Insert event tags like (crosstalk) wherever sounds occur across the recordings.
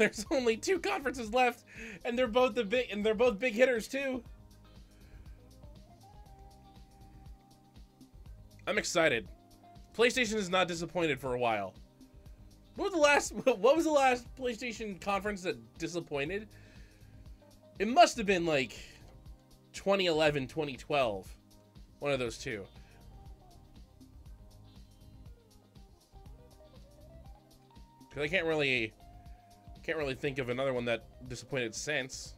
There's (laughs) only two conferences left, and they're both the big and they're both big hitters too. I'm excited. PlayStation is not disappointed for a while. What was the last (laughs) what was the last PlayStation conference that disappointed? It must have been like 2011, 2012. One of those two. Cuz I can't really can't really think of another one that disappointed since.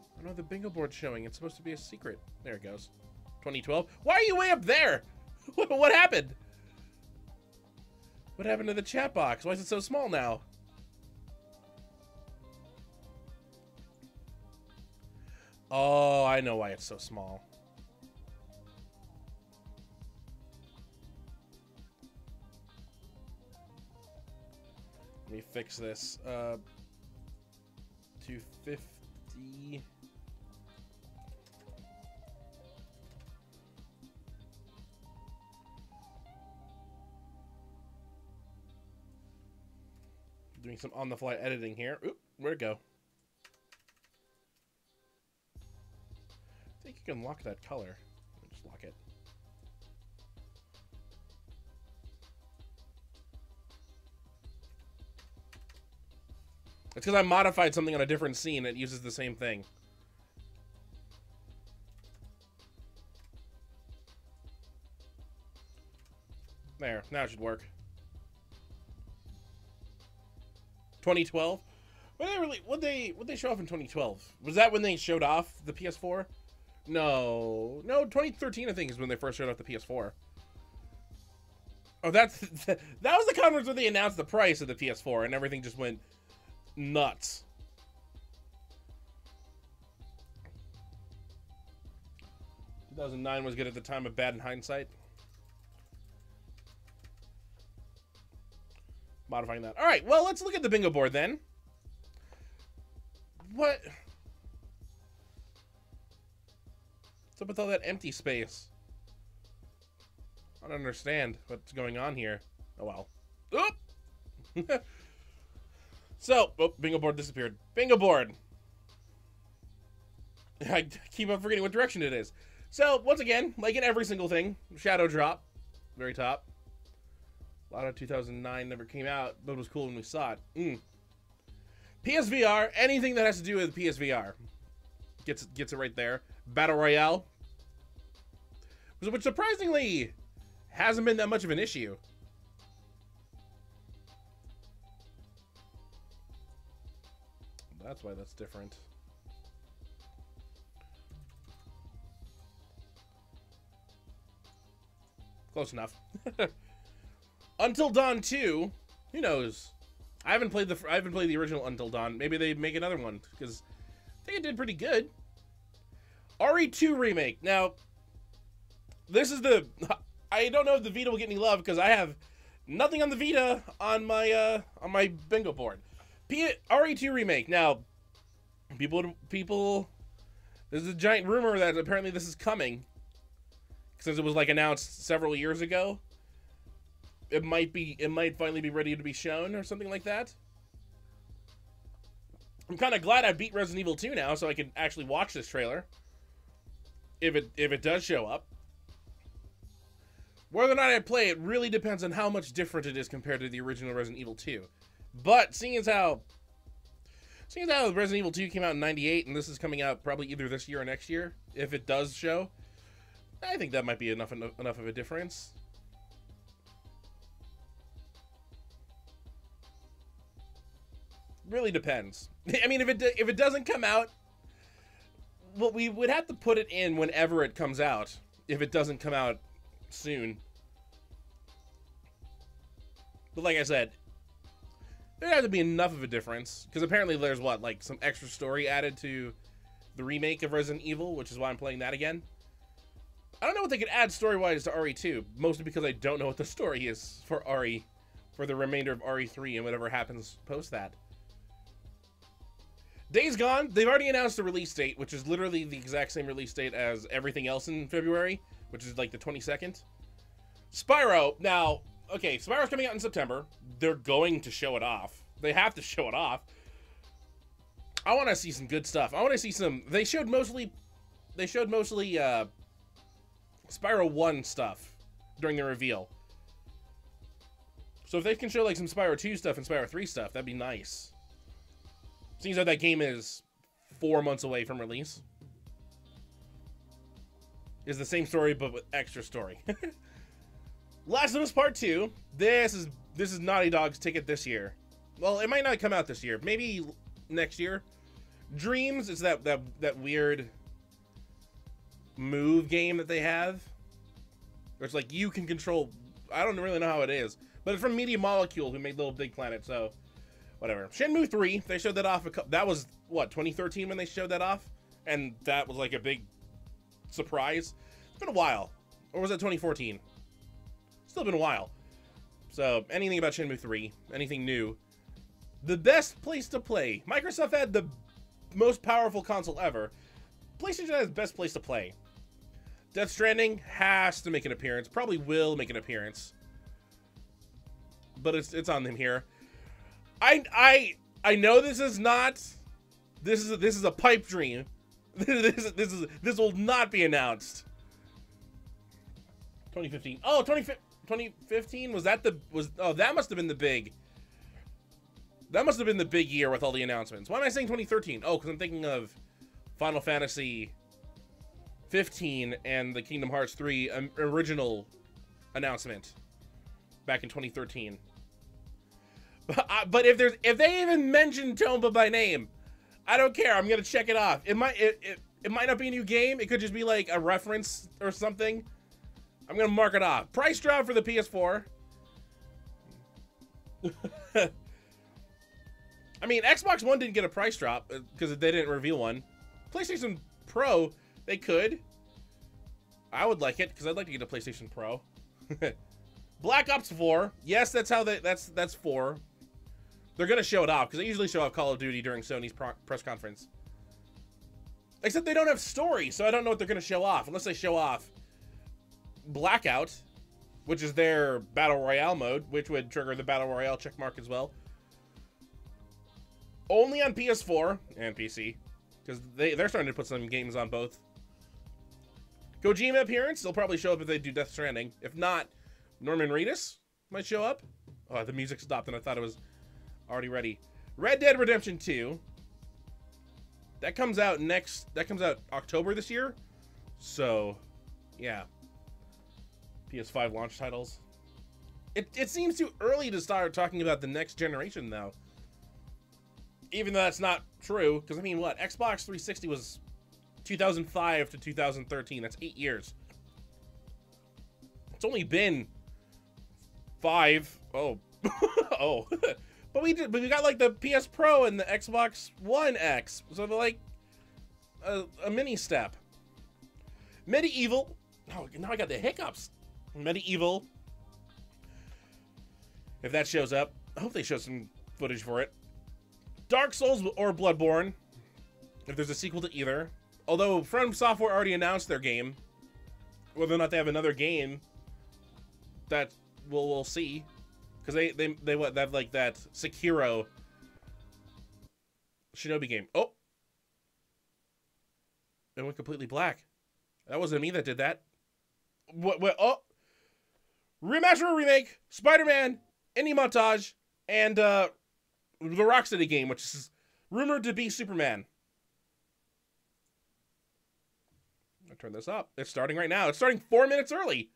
Oh, I know the bingo board's showing. It's supposed to be a secret. There it goes. 2012. Why are you way up there? (laughs) what happened? What happened to the chat box? Why is it so small now? Oh, I know why it's so small. Let me fix this. Uh, 250. Doing some on-the-fly editing here. Oop, where'd it go? I think you can lock that color. Just lock it. It's because I modified something on a different scene that uses the same thing. There, now it should work. 2012? When they really what they what they show off in 2012? Was that when they showed off the PS4? No, no, 2013 I think is when they first showed off the PS4. Oh, that's (laughs) that was the conference where they announced the price of the PS4 and everything just went nuts. Two thousand nine was good at the time of bad in hindsight. Modifying that. All right, well, let's look at the bingo board then. What? What's up with all that empty space? I don't understand what's going on here. Oh, well. Oop! (laughs) So, oh, bingo board disappeared. Bingo board. (laughs) I keep on forgetting what direction it is. So, once again, like in every single thing, shadow drop, very top. A lot of 2009 never came out, but it was cool when we saw it. Mm. PSVR, anything that has to do with PSVR, gets gets it right there. Battle Royale, which surprisingly hasn't been that much of an issue. That's why that's different. Close enough. (laughs) Until Dawn 2, who knows? I haven't played the I haven't played the original Until Dawn. Maybe they make another one because I think it did pretty good. RE2 remake. Now, this is the (laughs) I don't know if the Vita will get any love because I have nothing on the Vita on my uh on my bingo board. P RE2 remake. Now, people people there's a giant rumor that apparently this is coming since it was like announced several years ago. It might be it might finally be ready to be shown or something like that. I'm kind of glad I beat Resident Evil 2 now so I can actually watch this trailer. If it if it does show up. Whether or not I play it really depends on how much different it is compared to the original Resident Evil 2. But seeing as how seeing as how Resident Evil 2 came out in 98 and this is coming out probably either this year or next year, if it does show, I think that might be enough enough, of a difference. Really depends. (laughs) I mean, if it if it doesn't come out, well, we would have to put it in whenever it comes out. If it doesn't come out soon. But like I said, there had to be enough of a difference because apparently there's what like some extra story added to the remake of Resident Evil, which is why I'm playing that again. I don't know what they could add story-wise to RE2, mostly because I don't know what the story is for RE, for the remainder of RE3 and whatever happens post that. Days Gone, they've already announced the release date, which is literally the exact same release date as everything else in February, which is like the 22nd. Spyro, now, okay, Spyro's coming out in September. They're going to show it off. They have to show it off. I want to see some good stuff. I want to see some. They showed mostly, they showed mostly uh, Spyro One stuff during the reveal. So if they can show like some Spyro 2 stuff and Spyro 3 stuff, that'd be nice. Seems like that game is four months away from release. Is the same story but with extra story. (laughs) Last of Us Part 2. This is this is Naughty Dog's ticket this year. Well, it might not come out this year. Maybe next year. Dreams is that that that weird move game that they have. Where it's like you can control I don't really know how it is. But it's from Media Molecule who made Little Big Planet, so whatever. Shenmue 3, they showed that off. A, that was, what, 2013 when they showed that off? And that was like a big surprise. It's been a while. Or was that 2014? Still been a while. So, anything about Shenmue 3, anything new. The best place to play. Microsoft had the most powerful console ever. PlayStation has the best place to play. Death Stranding has to make an appearance. Probably will make an appearance. But it's it's on them here. I I I know this is not this is a, this is a pipe dream. (laughs) this this is this will not be announced. 2015. Oh, 2015 was that the was oh that must have been the big that must have been the big year with all the announcements. Why am I saying 2013? Oh, because I'm thinking of Final Fantasy 15 and the Kingdom Hearts 3 um, original announcement back in 2013. But, uh, but if there's if they even mention Tomba by name, I don't care. I'm gonna check it off. It might it, it, it might not be a new game. It could just be like a reference or something. I'm gonna mark it off. Price drop for the PS4. (laughs) I mean, Xbox One didn't get a price drop because uh, they didn't reveal one. PlayStation Pro, they could. I would like it because I'd like to get a PlayStation Pro. (laughs) Black Ops 4. Yes, that's how they. That's that's four. They're gonna show it off because they usually show off Call of Duty during Sony's press conference. Except they don't have story, so I don't know what they're gonna show off unless they show off Blackout, which is their battle royale mode, which would trigger the battle royale checkmark as well. Only on PS4 and PC, because they they're starting to put some games on both. Kojima appearance, they'll probably show up if they do Death Stranding. If not, Norman Reedus might show up. Oh, the music stopped and I thought it was already ready. Red Dead Redemption 2. That comes out next, that comes out October this year. So, yeah. PS5 launch titles. It, it seems too early to start talking about the next generation, though. Even though that's not true, because I mean, what? Xbox 360 was 2005 to 2013. That's eight years. It's only been five. Oh, (laughs) oh. (laughs) but we did. But we got like the PS Pro and the Xbox One X. So they're like a, a mini step. MediEvil. Oh, now I got the hiccups. MediEvil. If that shows up, I hope they show some footage for it. Dark Souls or Bloodborne. If there's a sequel to either. Although From Software already announced their game. Whether or not they have another game, that we'll, we'll see. Because they, they, they, what, have like that Sekiro Shinobi game. Oh! It went completely black. That wasn't me that did that. What, what, oh! Remaster or remake, Spider-Man, indie montage, and, uh, the Rocksteady game, which is rumored to be Superman. I turn this up. It's starting right now. It's starting four minutes early.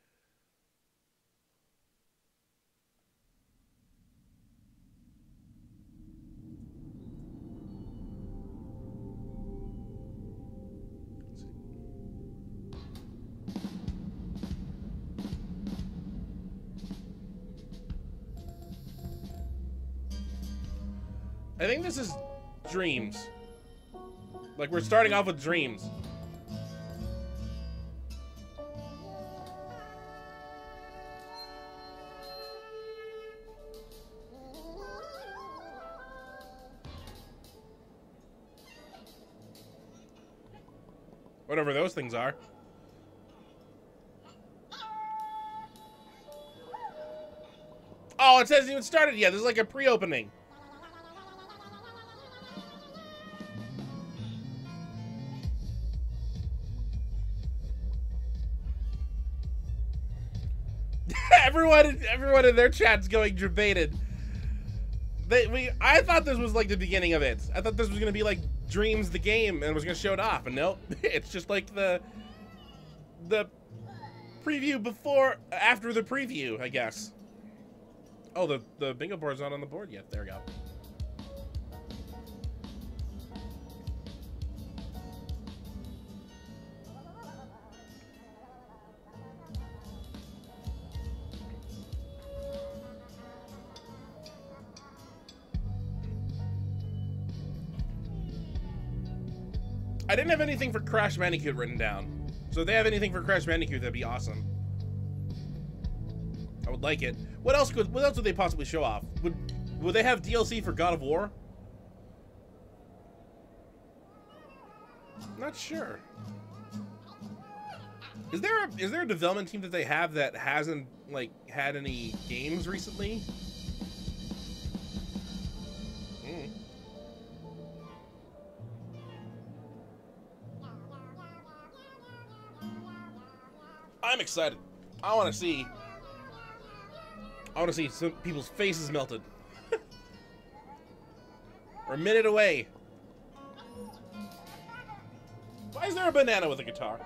I think this is dreams. Like, we're starting off with dreams. Whatever those things are. Oh, it hasn't even started yet. There's like a pre-opening. Everyone, everyone in their chat's going debated. They, we, I thought this was like the beginning of it. I thought this was gonna be like Dreams the game and was gonna show it off, and nope, (laughs) it's just like the, the preview before, after the preview, I guess. Oh, the the bingo board's not on the board yet. There we go. I didn't have anything for Crash Bandicoot written down. So if they have anything for Crash Bandicoot, that'd be awesome. I would like it. What else could what else would they possibly show off? Would would they have DLC for God of War? Not sure. Is there a, is there a development team that they have that hasn't like had any games recently? I'm excited. I want to see. I want to see some people's faces melted. (laughs) We're a minute away. Why is there a banana with a guitar?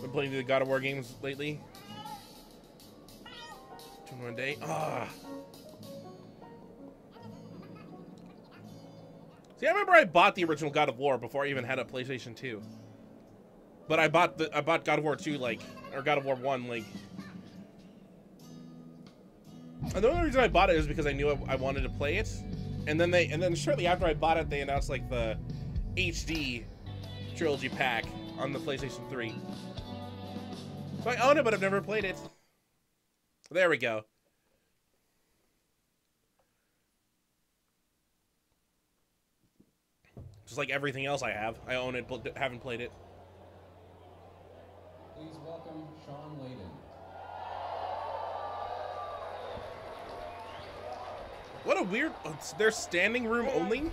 Been playing the God of War games lately. Two one day. Ah. See, I remember I bought the original God of War before I even had a PlayStation 2. But I bought the I bought God of War 2 like or God of War 1 like and the only reason I bought it is because I knew I, I, wanted to play it. And then they and then shortly after I bought it they announced like the HD trilogy pack on the PlayStation 3. So I own it but I've never played it. There we go. Just like everything else I have. I own it but haven't played it. Please welcome Shawn Layden. What a weird. Oh, their standing room only?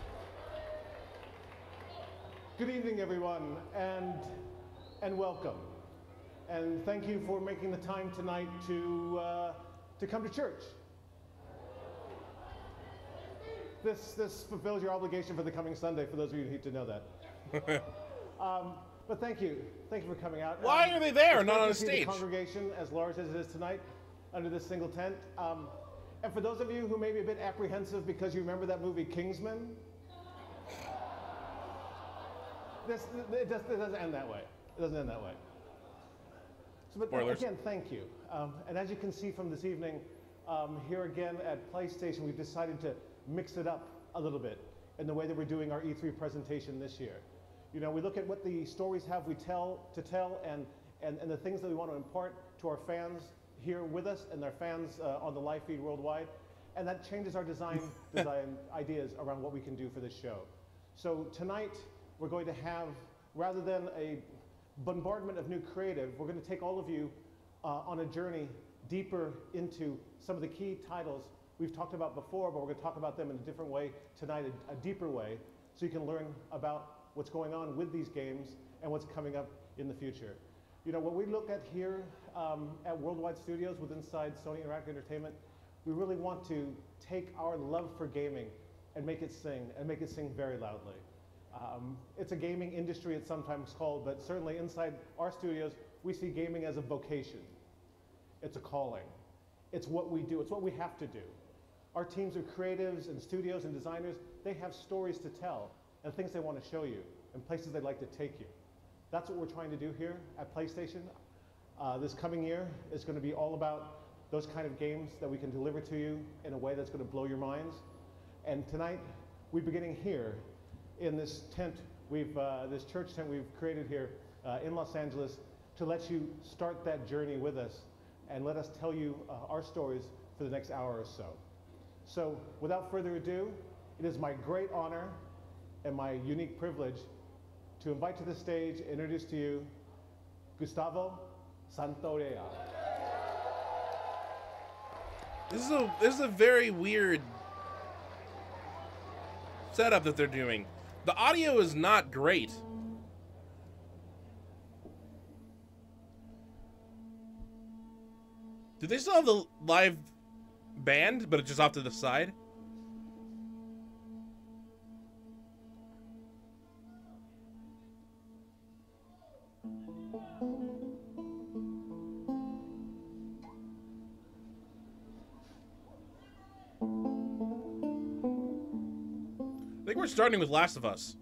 Good evening, everyone, and and welcome. And thank you for making the time tonight to uh, to come to church. This this fulfills your obligation for the coming Sunday. For those of you who need to know that. (laughs) um, but thank you. Thank you for coming out. Why Um, are they there, not on a stage? The congregation as large as it is tonight, under this single tent. Um, and for those of you who may be a bit apprehensive because you remember that movie Kingsman, this it, does, it doesn't end that way. It doesn't end that way. So, but Spoilers. again, thank you. Um, and as you can see from this evening, um, here again at PlayStation, we've decided to mix it up a little bit in the way that we're doing our E3 presentation this year. You know, we look at what the stories have we tell to tell and, and, and the things that we want to impart to our fans here with us and their fans uh, on the live feed worldwide. And that changes our design, (laughs) design ideas around what we can do for this show. So tonight, we're going to have, rather than a bombardment of new creative, we're going to take all of you uh, on a journey deeper into some of the key titles we've talked about before, but we're going to talk about them in a different way tonight, a, a deeper way, so you can learn about what's going on with these games and what's coming up in the future. You know, what we look at here um, at Worldwide Studios with inside Sony Interactive Entertainment, we really want to take our love for gaming and make it sing, and make it sing very loudly. Um, it's a gaming industry, it's sometimes called, but certainly inside our studios, we see gaming as a vocation. It's a calling. It's what we do, it's what we have to do. Our teams of creatives and studios and designers, they have stories to tell and things they want to show you and places they'd like to take you. That's what we're trying to do here at PlayStation. Uh, this coming year is going to be all about those kind of games that we can deliver to you in a way that's going to blow your minds. And tonight, we're beginning here in this tent, we've, uh, this church tent we've created here uh, in Los Angeles to let you start that journey with us and let us tell you uh, our stories for the next hour or so. So without further ado, it is my great honor and my unique privilege to invite to the stage, introduce to you Gustavo Santaolalla. This is a this is a very weird setup that they're doing. The audio is not great. Do they still have the live band, but it's just off to the side? We're starting with Last of Us.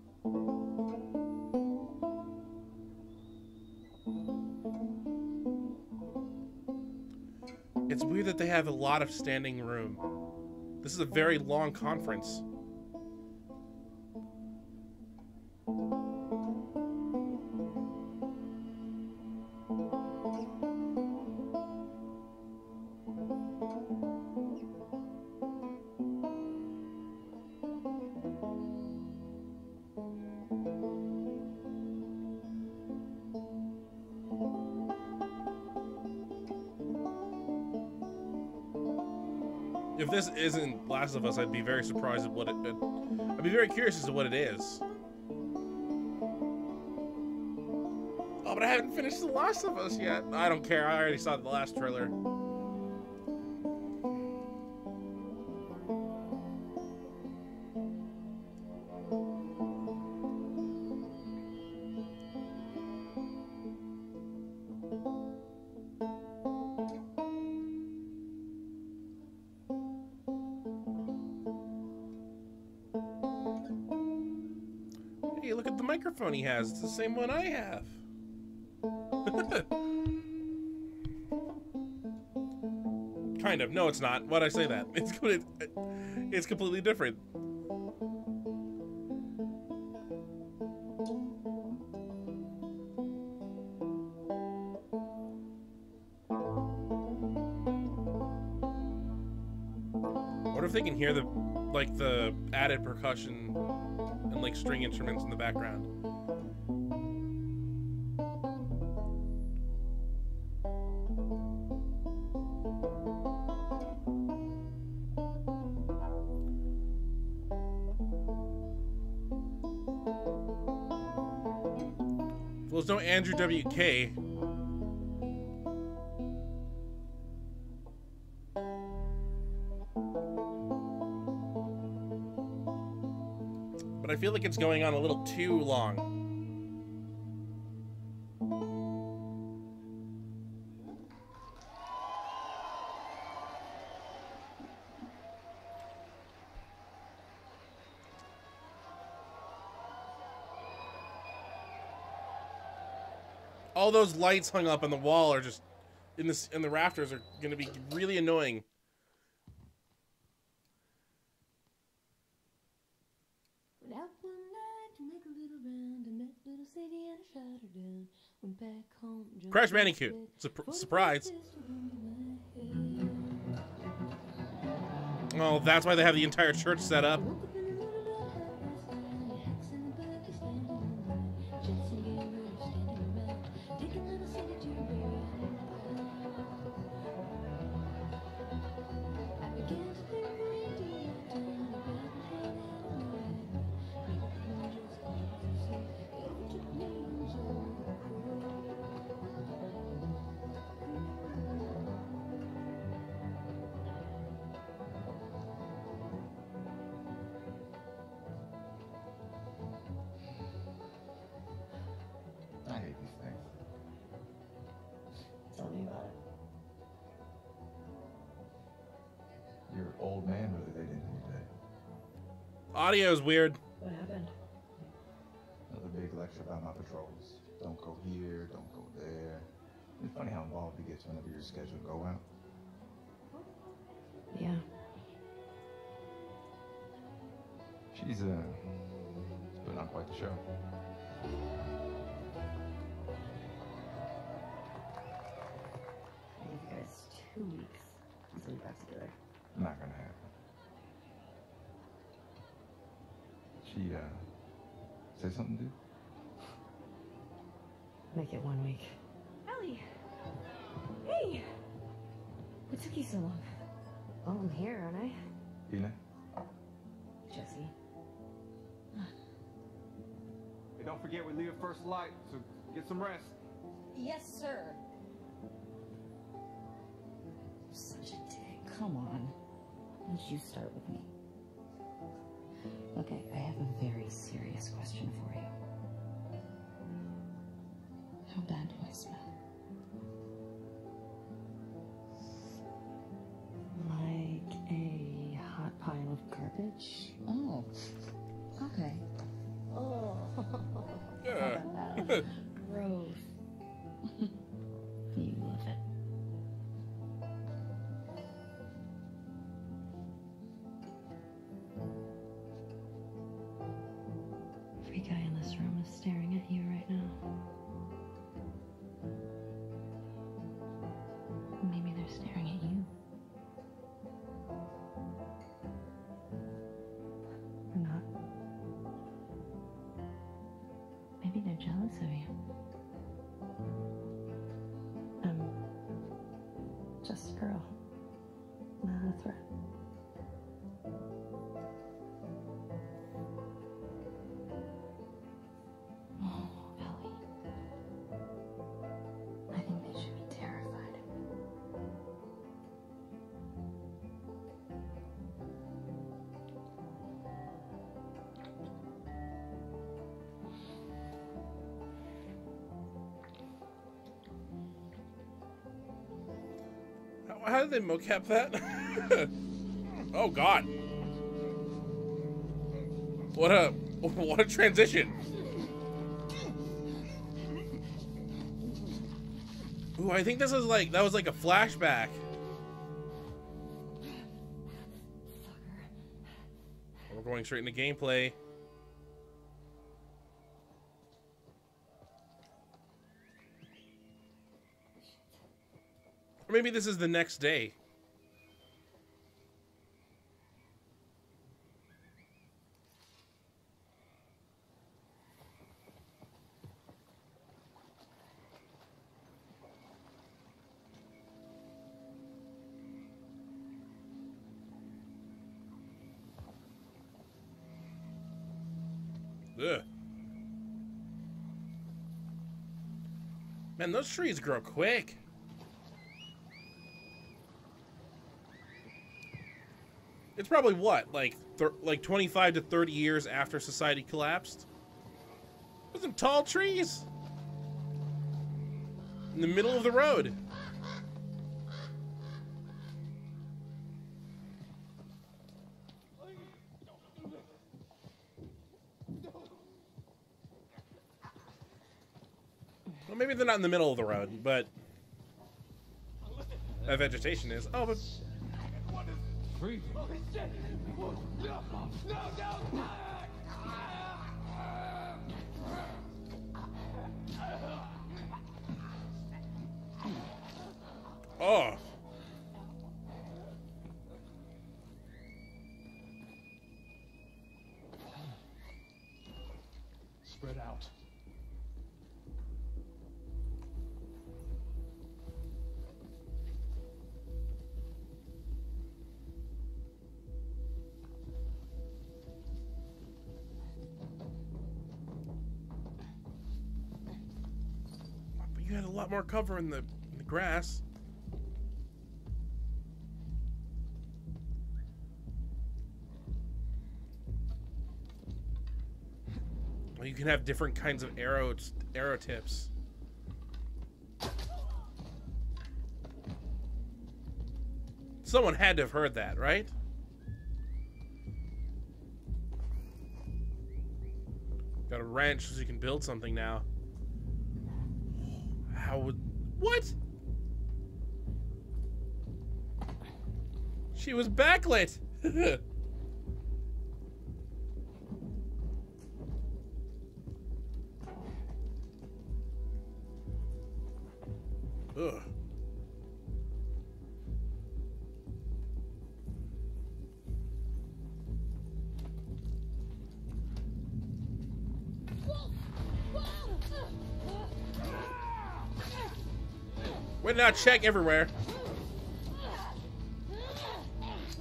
It's weird that they have a lot of standing room. This is a very long conference. Last of Us, I'd be very surprised at what it. I'd be very curious as to what it is. Oh, but I haven't finished The Last of Us yet. I don't care. I already saw the last trailer. He has. It's the same one I have. (laughs) kind of. No, it's not. Why'd I say that? (laughs) It's. It's completely different. What if they can hear the like the added percussion and like string instruments in the background? WK. But I feel like it's going on a little too long. All those lights hung up on the wall are just in this in the rafters are going to be really annoying. Went out one night to make a little round in that little city and I shot her down. Went back home. jumped Crash Bandicoot. bed, Surp- for the surprise. pistol under my head. Oh, that's why they have the entire church set up. Weird. Took you so long? Well, I'm here, aren't I? Ina? Jesse. Hey, don't forget we leave at first light, so get some rest. Yes, sir. such a dick. Come on. Why don't you start with me? Okay, I have a very serious question for you. How bad do I smell? stupid. (laughs) How, did they mocap that? (laughs) oh god. What a what a transition. Ooh, I think this is like that was like a flashback. We're going straight into gameplay. This is the next day. Man, those trees grow quick. It's probably what, like, like 25 to 30 years after society collapsed. There's some tall trees in the middle of the road. Well, maybe they're not in the middle of the road, but that vegetation is. Oh, but Freeze. oh, Spread more cover in the, in the grass. You can have different kinds of arrow arrow tips. Someone had to have heard that, right? Got a wrench so you can build something now. Would what? She was backlit. (laughs) Now check everywhere.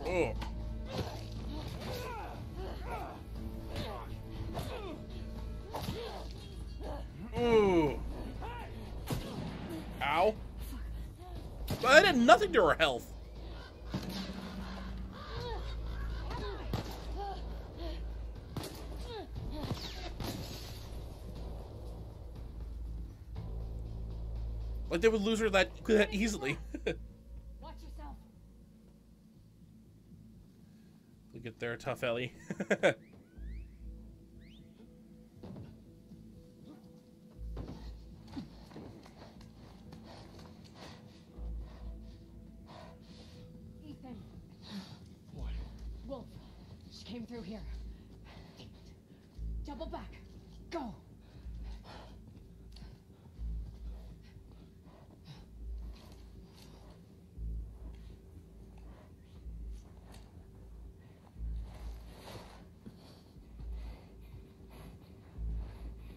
Oh. Ooh. Ow. But that did nothing to her health. Like they would lose her that (laughs) that easily. (laughs) Watch yourself. Look at there, tough Ellie. (laughs) Ethan. What? Wolf. She came through here. Double back. Go.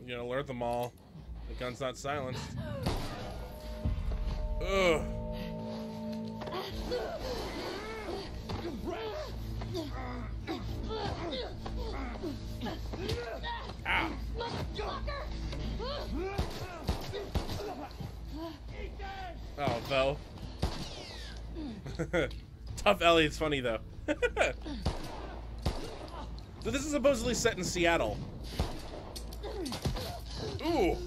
You know, alert them all. The gun's not silenced. Ugh. Ow. Oh, Vo. (laughs) Tough Ellie, it's funny though. so (laughs) this is supposedly set in Seattle. Ooh.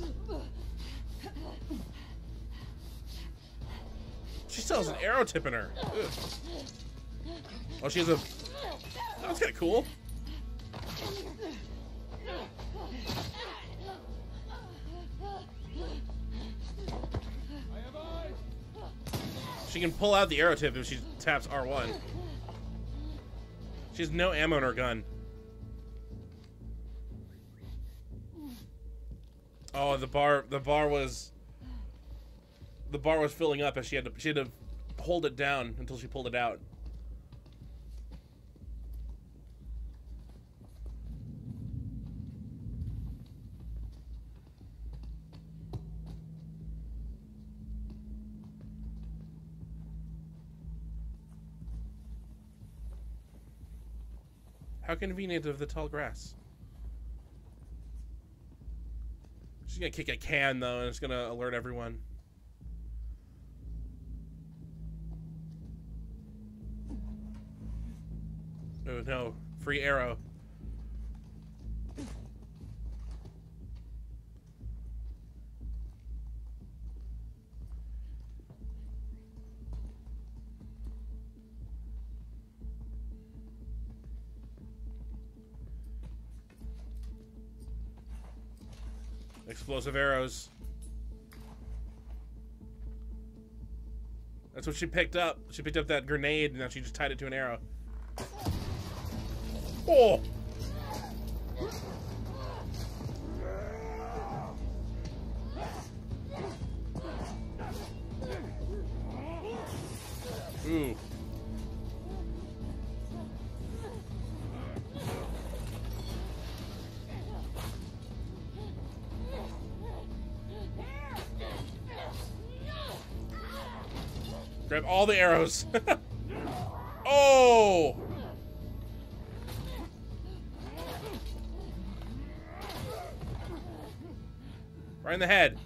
She still has an arrow tip in her. Ugh. Oh, she has a. That's kind of cool. She can pull out the arrow tip if she taps R1. She has no ammo in her gun. Oh, the bar the bar was the bar was filling up and she had to she had to hold it down until she pulled it out. How convenient of the tall grass. She's gonna kick a can though, and it's gonna alert everyone. Oh no, free arrow. Explosive arrows. That's what she picked up. She picked up that grenade and now she just tied it to an arrow. Oh! Ooh. All the arrows. (laughs) oh! Right in the head.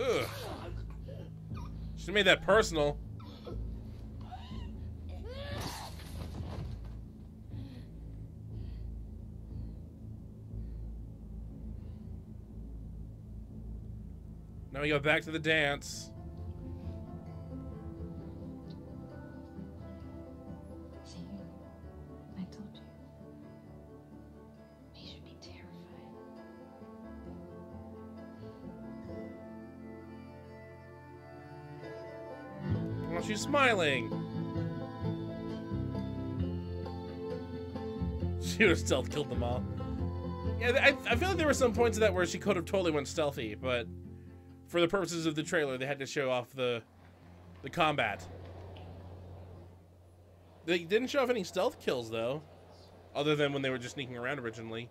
Ugh. Should have made that personal. Now we go back to the dance. See, I told you. He should be terrified. Oh, she's smiling. (laughs) She would have stealth killed them all. Yeah, I, I feel like there were some points of that where she could have totally went stealthy, but for the purposes of the trailer, they had to show off the the combat. They didn't show off any stealth kills though, other than when they were just sneaking around originally.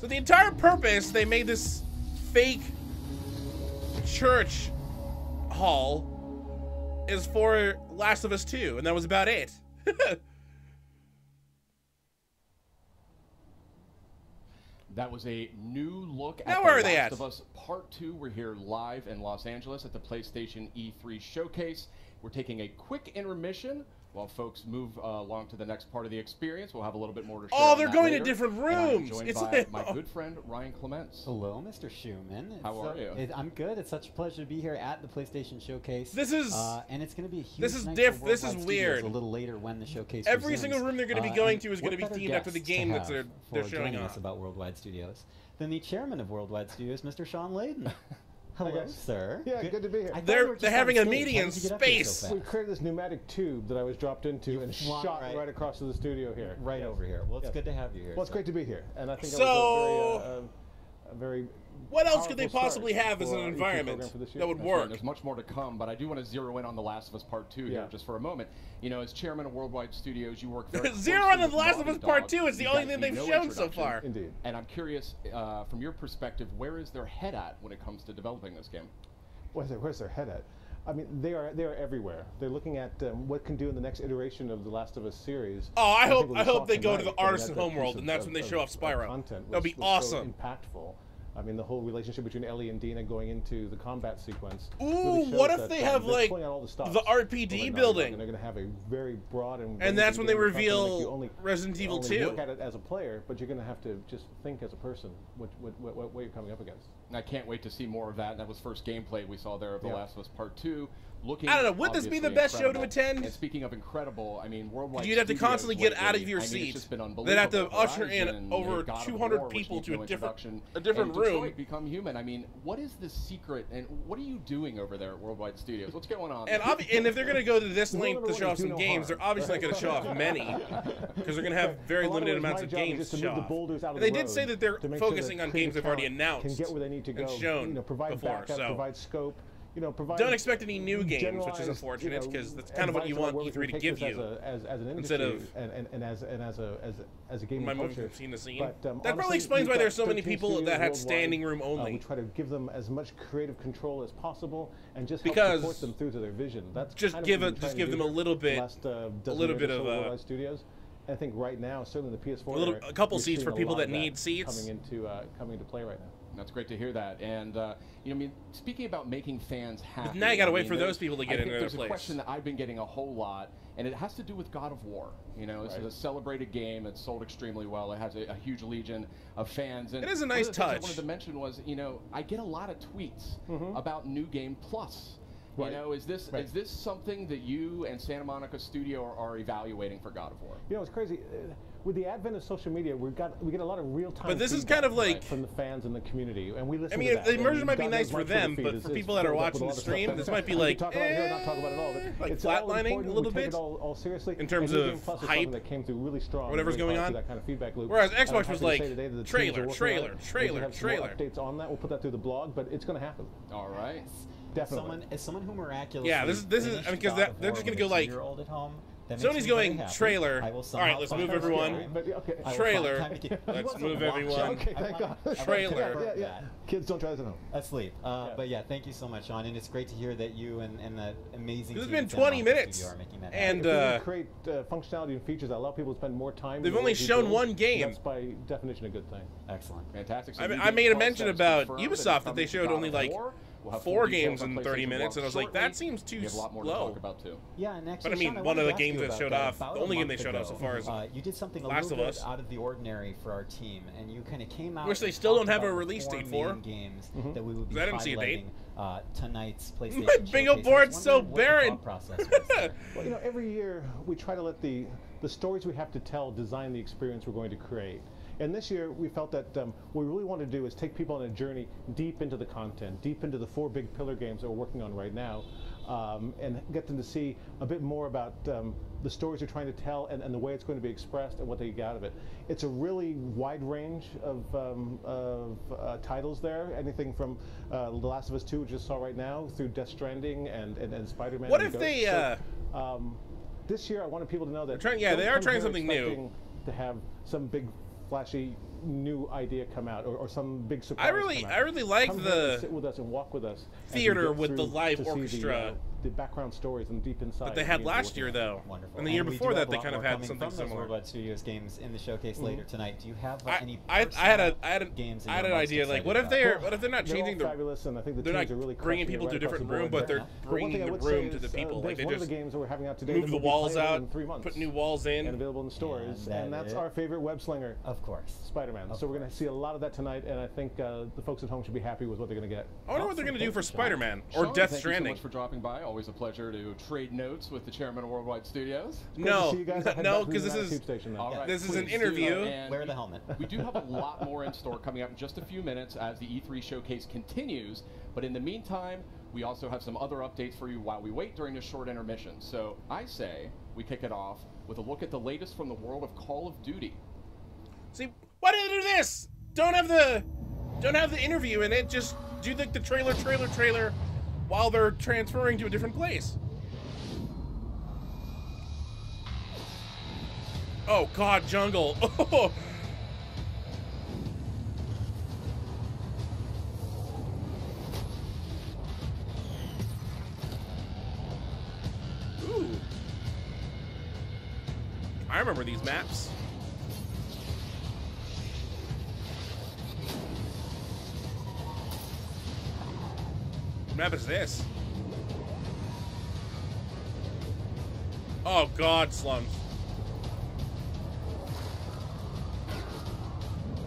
So the entire purpose they made this fake church hall is for Last of Us 2, and that was about it. (laughs) That was a new look at Now The where are they Last at? of Us Part 2. We're here live in Los Angeles at the PlayStation E3 showcase. We're taking a quick intermission while folks move uh, along to the next part of the experience. We'll have a little bit more to share. Oh, they're that going to later. different And I'm rooms. joined It's by like- my good friend Ryan Clements. Hello, Mr. Shuman. It's, How are uh, you? it- I'm good. It's such a pleasure to be here at the PlayStation Showcase. This is- uh, and it's going to be a huge this is diff- this is Worldwide Studios weird. A little later when the showcase. Every resumes. single room they're gonna be Uh, going and to is gonna be themed after the game that they're- they're showing joining us about Worldwide Studios than the chairman of Worldwide Studios, Mr. Shawn Layden. (laughs) Hello, guys. sir. Yeah, good to be here. They're- you they're having a stage. meeting in did you get up here so space. We created this pneumatic tube that I was dropped into and shot right- right. across to the studio here. Right Yes. over here. Well, it's Yes. good to have you here. Well, it's sir. great to be here, and I think So- that was a very, uh, um, a very What else could they possibly have as an environment program for this year. that would That's right, work? There's much more to come, but I do want to zero in on The Last of Us Part 2 here just for a moment. You know, as chairman of Worldwide Studios, you work (laughs) very Zero closely on The Last of Us Part 2 is the only thing they've no shown so far. Indeed. And I'm curious, uh, from your perspective, where is their head at when it comes to developing this game? Where's their, where's their head at? I mean, they are they are everywhere. They're looking at um, what can do in the next iteration of the Last of Us series. Oh, I And hope- I hope saw they go to the I mean, Artisan that- that Homeworld, and that's when they show off Spyro. Content That'd be was so awesome. impactful. I mean, the whole relationship between Ellie and Dina going into the combat sequence. Ooh, really what if that, they um, have, like, all the, stops the RPD Naughty Dog, building? And they're going to have a very broad and. And that's when they very game. It's not gonna make reveal you only- Resident Evil only 2. Look at it as a player, but you're going to have to just think as a person what what, what, what, what you're coming up against. And I can't wait to see more of that. That was first gameplay we saw there of The Yeah. Last of Us Part 2. Looking I don't know, would this be the best show to attend? And speaking of incredible, I mean, worldwide. You'd have to constantly get out of your I mean, seat. It's just been They'd have to unbelievable. usher in over God 200 War, people needs to a different- introduction, a different and Detroit room. Become human. I mean, what is the secret, and what are you doing over there at Worldwide Studios? What's going on? And, obvi- and if they're going to go to this The length to show off some no games, harm. they're obviously not going to show off many (laughs) because they're going to have very A lot of limited amounts of games just to to show off. boulders out of They did say that they're to make sure focusing on games they've already announced Can get where they need to and go. shown you know, provide before, so- provide scope. You know, provide. Don't expect any new games, which is unfortunate, you know, that's kind of what you want E3 to give you, As, a, as, as an instead of and, and, and as and as a as, as a gaming culture. scene to scene. But, um, that honestly, probably explains why got there's so many people that had standing room Uh, only. we try to give them as much creative control as possible and just Because support them through to their vision. That's just kind of give it- just give them a little bit- last, uh, a little bit of, uh, Studios. I think right now, certainly the PS4, A little- a couple seats for people that need seats. coming into uh, coming into play right now. That's great to hear that. And uh, you know, I mean, speaking about making fans happy. now you gotta wait mean, for those people to get I into think their there's place. a question that I've been getting a whole lot, and it has to do with God of War. You know, this Right. is a celebrated game. It's sold extremely well. It has a, a huge legion of fans. And It is a nice of the I wanted to mention was, you know, I get a lot of tweets about New Game Plus. Right. You know, is this Right. is this something that you and Santa Monica Studio are, are evaluating for God of War? You know, it's crazy. Uh, with the advent of social media, we've got we get a lot of real time. But this is kind of like- from the fans and the community, and we listen. I mean, to that. the immersion might be nice for them, Twitter but feed for people that are filled up with watching the stream, this might be like, talk about it here, not talk about it all. eh, But like it's flatlining a little bit all, all seriously. in terms of Game Plus is hype, that came through really strong. whatever's going on. That kind of feedback loop. Whereas Xbox was like, say today that the teams trailer, are working on trailer, trailer, have some more trailer. Updates on that. We'll put that through the blog, but it's going to happen. All right. Definitely. Someone, as someone who miraculously Yeah, this is- this is- finished I mean, 'cause that- they're just gonna go like- two-year-old at home, that makes Sony's going trailer. I will All let's move everyone. But, okay. I will find Trailer. time to get- (laughs) Let's move everyone. Okay, thank God. Trailer. wanna Yeah, yeah. Kids don't try this at home. Asleep. Uh, Yeah. But yeah, thank you so much, Shawn, and it's great to hear that you and, and that amazing. This has been 20 minutes, Studio are making that and, uh, create uh, functionality and features that allow people to spend more time. They've only shown one game. That's by definition a good thing. excellent. Fantastic. So I, mean, I made a mention about Ubisoft that they showed only like War. We'll four games in 30 minutes, and I was like, that seems too We have a lot more to slow. talk about too. Yeah, and actually, I mean, Shawn, I one of the games that showed that. off, the only game month they showed off so far is uh, you did something a Last little of Us. out of the ordinary for our team, and you kind of came out. Which they still don't have a release date for. main games that we would be 'Cause I didn't see a date. Uh, tonight's (laughs) PlayStation. My bingo showcase. Board's so wondering what the barren. (laughs) process. Well, you know, every year we try to let the the stories we have to tell design the experience we're going to create. And this year we felt that um, what we really want to do is take people on a journey deep into the content, deep into the four big pillar games that we're working on right now, um, and get them to see a bit more about um, the stories they're trying to tell and, and the way it's going to be expressed and what they get out of it. It's a really wide range of, um, of uh, titles there, anything from uh, The Last of Us 2, which we just saw right now, through Death Stranding and, and, and Spider-Man. What if they, So, um, this year, I wanted people to know that. trying- yeah, they are trying something new. To have some big, flashy, new idea come out or, or some big surprise. I really, come out. I really like Come the sit with us and walk with us. theater with the live to see the, orchestra uh, the background stories and deep inside. that they had last year, though. Wonderful. And the year we do before that, they kind of had something from those similar. Worldwide Studios games in the showcase later tonight. Do you have I, any? I, I had a, I had a, games I had an idea. Like, what if they're, what if they're not They're changing the, fabulous, and I think the they're not are really bringing people to a different room, but they're bringing the room to the uh, people. Like they just the games we're having out today move the walls out, in three months put new walls in. and available in stores, and that's our favorite web slinger, Of course. Spider-Man. Of So we're going to see a lot of that tonight, and I think uh, the folks at home should be happy with what they're going to get. I wonder what they're gonna do for. Spider-Man or Shawn, Death thank Stranding. you so much for dropping by. Always a pleasure to trade notes with the chairman of Worldwide Studios. No, see you guys. I'll head no, because this United is Tube Station now. All right, This is an interview. Wear the helmet. we do have a lot more in store coming up in just a few minutes as the E3 showcase continues. But in the meantime, we also have some other updates for you while we wait during this short intermission. So I say we kick it off with a look at the latest from the world of Call of Duty. See, why did they do this? Don't have the, don't have the interview in it. Just do like the trailer, trailer, trailer, while they're transferring to a different place. Oh God, jungle. Oh. (laughs) Ooh. I remember these maps. What map is this? Oh god, slums.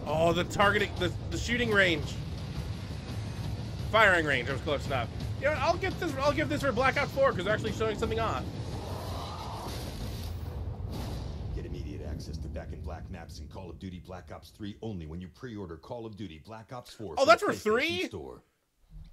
Oh, the targeting, the, the shooting range. Firing range, I was close enough. You know, what, I'll get this, I'll give this for Black Ops 4 because they're actually showing something off. Get immediate access to Back in Black maps in Call of Duty Black Ops 3 only when you pre-order Call of Duty Black Ops 4. Oh, that's for three? Store.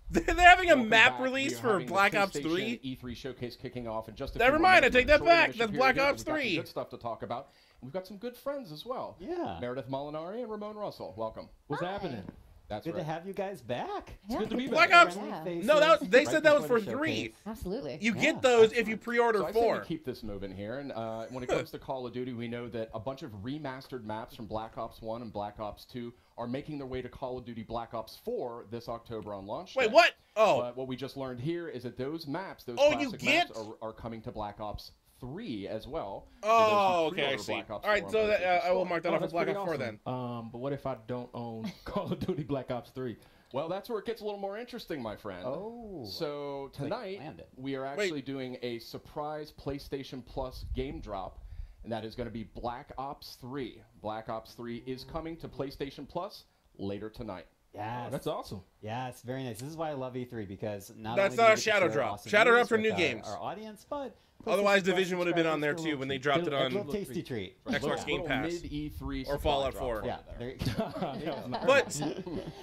They're having a Welcome map back. Release for Black Ops 3. E3 showcase kicking off in just a Never mind, I take that back. That's Black Ops we've got some 3. Good stuff to talk about. We've got some good friends as well. Yeah. Meredith Molinari and Ramon Russell. Welcome. What's happening? That's Good right. to have you guys back. It's good to be back. Black. Ops. Yeah. No, that they Right said that was for three. Absolutely. You Yeah, get those if you pre-order So four. we keep this moving here. And uh, when it comes to Call of Duty, we know that a bunch of remastered maps from Black Ops 1 and Black Ops 2 are making their way to Call of Duty Black Ops 4 this October on launch. Wait, day. what? Oh, But what we just learned here is that those maps, those Oh, you classic get- maps, are, are coming to Black Ops 3 as well. oh, those who okay, I see. Black Ops right, 4 on so that, uh, I will mark that Oh, off as Black pretty Ops 4 then. Um, but what if I don't own (laughs) Call of Duty Black Ops 3? Well, that's where it gets a little more interesting, my friend. Oh. So tonight we are actually doing a surprise PlayStation Plus game drop, and that is going to be Black Ops 3. Black Ops 3 is coming to PlayStation Plus later tonight. Yes. That's awesome. Yeah, it's very nice. This is why I love E3 because not That's only not a we get to shadow drop. awesome Shadow drop for with new our- games. Our audience, but Otherwise, Division would have been on there too when they dropped it on little tasty treat. Xbox Little- Game Pass. E3 Or supply Fallout 4. Yeah, you there. there you (laughs) But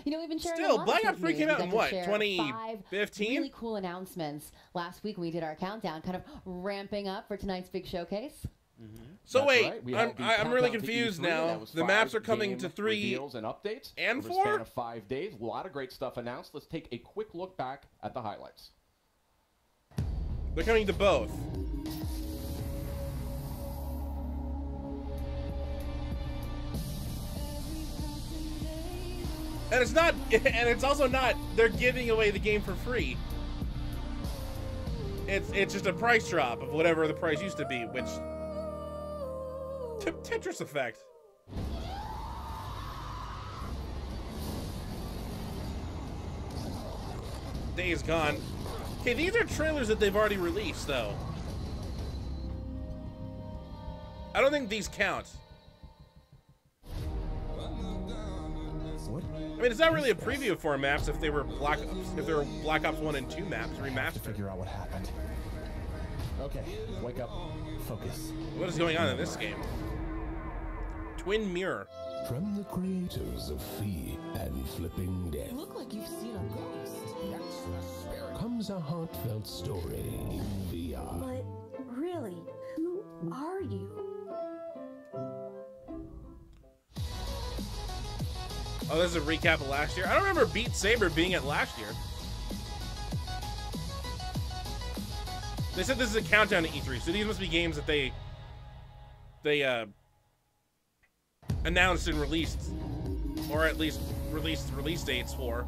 You know, we've been sharing Still, a lot Black of Ops 3 came out in what, 2015? Really cool announcements. Last week when we did our countdown, kind of ramping up for tonight's big showcase. So That's wait, right. I'm, I- I'm really confused E3, now. The maps are coming to three. reveals and updates and over four? a span of five days. A lot of great stuff announced. Let's take a quick look back at the highlights. They're coming to both. And it's not, (laughs) and it's also not. They're giving away the game for free. It's it's just a price drop of whatever the price used to be, which Tetris effect. Day is gone. Okay, these are trailers that they've already released, though. I don't think these count. What? I mean, it's not really a preview for maps if they were Black Ops, if they were Black Ops 1 and 2 maps remastered. Figure out what happened. Okay, wake up. Focus. What is going on in this game? Twin Mirror. From the creators of Fe and Flipping Death Look like you've seen a ghost. Comes a heartfelt story in VR. But really, who are you? Oh, this is a recap of last year. I don't remember Beat Saber being at last year. They said this is a countdown to E3, so these must be games that they they uh announced and released or at least released release dates for.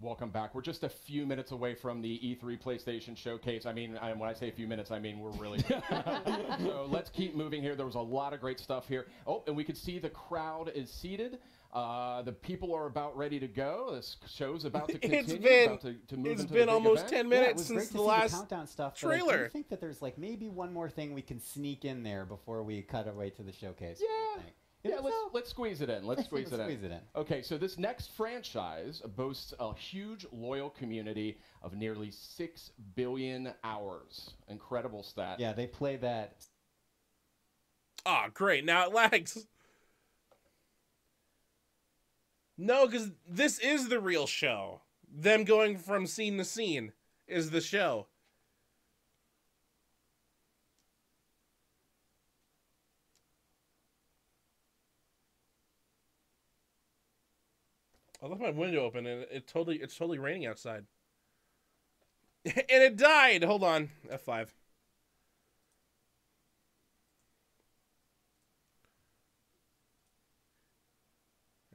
Welcome back. We're just a few minutes away from the E3 PlayStation Showcase. I mean, I, when I say a few minutes, I mean we're really. (laughs) so let's keep moving here. There was a lot of great stuff here. Oh, and we can see the crowd is seated. Uh, the people are about ready to go. This show's about to (laughs) continue. It's been- about to, to move it's into been almost event. 10 minutes was since great to the last countdown stuff. trailer. I do trailer. think that there's like maybe one more thing we can sneak in there before we cut away to the showcase. Yeah. You Yeah, let's so? let's squeeze it in. Let's squeeze it in. It in. Okay, so this next franchise boasts a huge loyal community of nearly six billion hours. Incredible stat. Yeah, they play that. Oh, great. Now it lags. No, because this is the real show. Them going from scene to scene is the show. I left my window open and it totally it's totally raining outside. (laughs) and it died. Hold on. F5.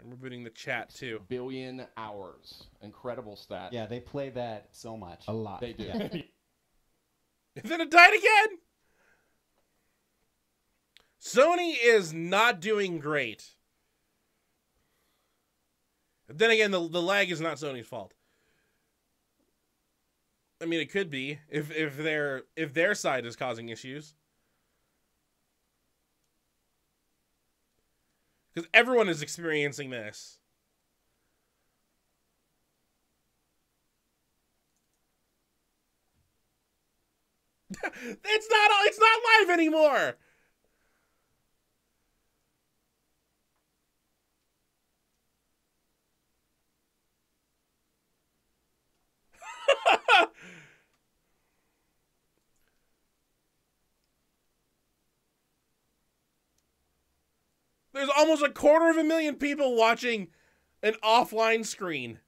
I'm rebooting the chat too. Billion hours. Incredible stat. Yeah, they play that so much. A lot. They do. Yeah. (laughs) And then it died again. Sony is not doing great. Then again, the the lag is not Sony's fault. I mean, it could be if if their if their side is causing issues. Because everyone is experiencing this. (laughs) it's not it's not live anymore. (laughs) There's almost a quarter of a million people watching an offline screen.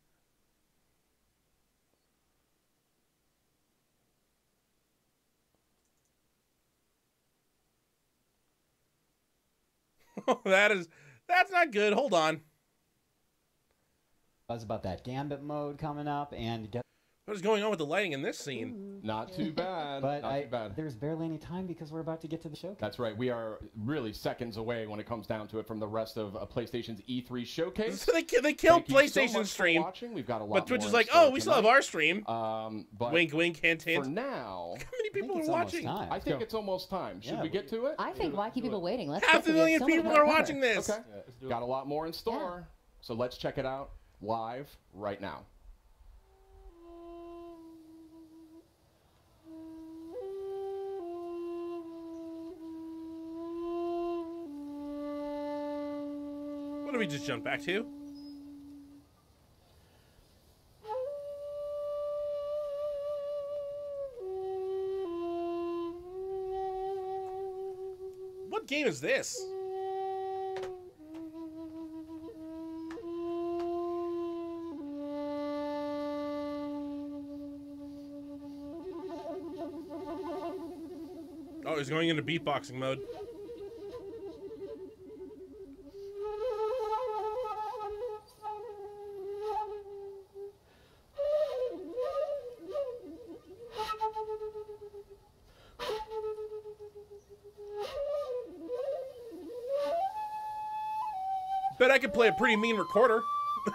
(laughs) that is that's not good. Hold on. Buzz about that Gambit mode coming up, and What is going on with the lighting in this scene? Not too bad. but Not I, too bad. there's barely any time because we're about to get to the showcase. That's right. We are really seconds away when it comes down to it from the rest of uh, PlayStation's E3 showcase. So (laughs) they they killed Thank you so PlayStation much for stream, watching. We've got a lot but Twitch is like, oh, we still have our stream. Um, but wink, wink, hint, hint. for now, (laughs) How many people are watching? I think it's almost time. Should Yeah, we get to it? I think why keep people waiting? Let's Half a to million So people are cover. watching this. Okay. Got a lot more in store. So let's check it out live right now. Did we just jump back to? What game is this? Oh, he's going into beatboxing mode. Play a pretty mean recorder. (laughs)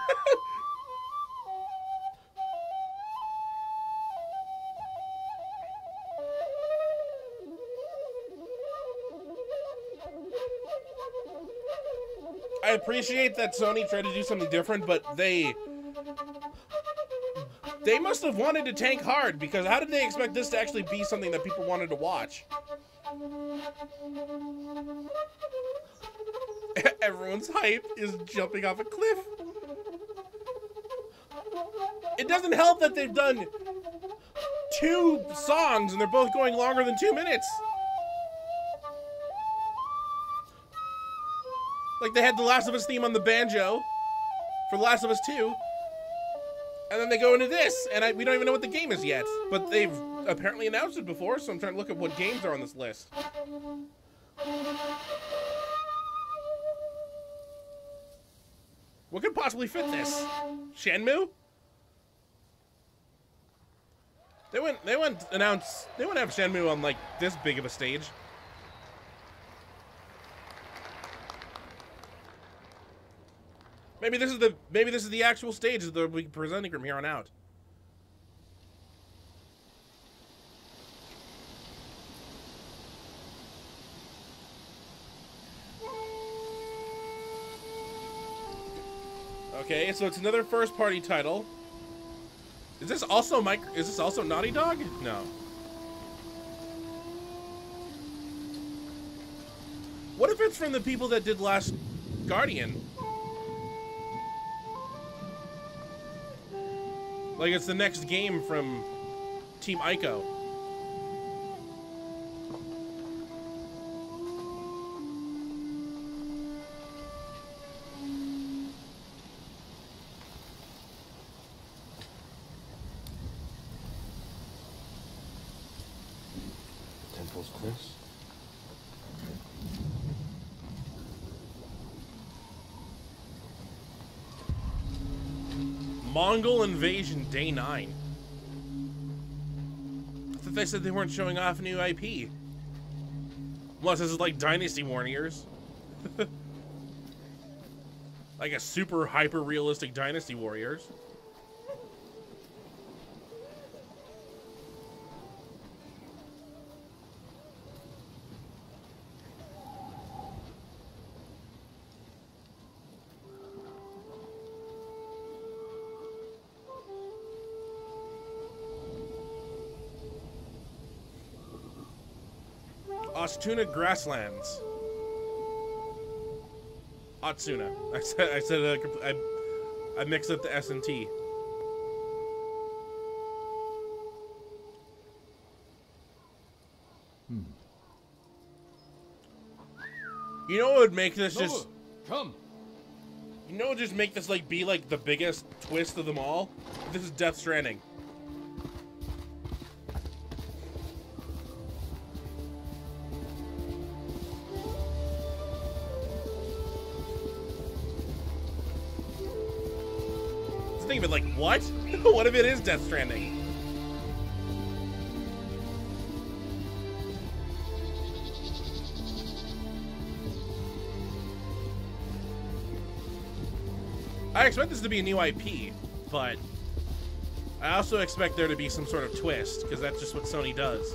I appreciate that Sony tried to do something different, but they they must have wanted to tank hard because how did they expect this to actually be something that people wanted to watch? Everyone's hype is jumping off a cliff. It doesn't help that they've done two songs and they're both going longer than two minutes. Like they had the Last of Us theme on the banjo for The Last of Us 2. And then they go into this, and I, we don't even know what the game is yet. But they've apparently announced it before, so I'm trying to look at what games are on this list. Possibly fit this? Shenmue? They wouldn't. They wouldn't announce. They wouldn't have Shenmue on like this big of a stage. Maybe this is the. Maybe this is the actual stage that they'll be presenting from here on out. Okay, so it's another first party title. Is this also Mike? Is this also Naughty Dog? No. What if it's from the people that did Last Guardian? Like it's the next game from Team Ico. Mongol Invasion Day 9. I thought they said they weren't showing off a new IP. Unless this is like Dynasty Warriors. (laughs) like a super hyper realistic Dynasty Warriors. Ostuna Grasslands. Otsuna. (laughs) I said I said uh, I, I mixed up the S and T. Hmm. You know what would make this Noah, just come. You know what would just make this like be like the biggest twist of them all? This is Death Stranding. Death Stranding? I expect this to be a new IP, but I also expect there to be some sort of twist, because that's just what Sony does.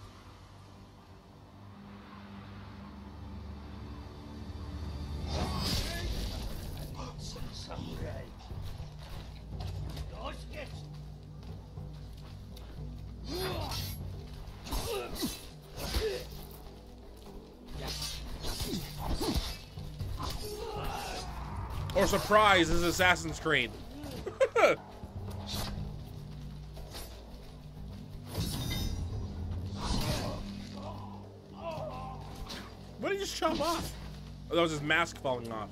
Or surprise, is Assassin's Creed. (laughs) what did he just chop off? Oh, that was his mask falling off.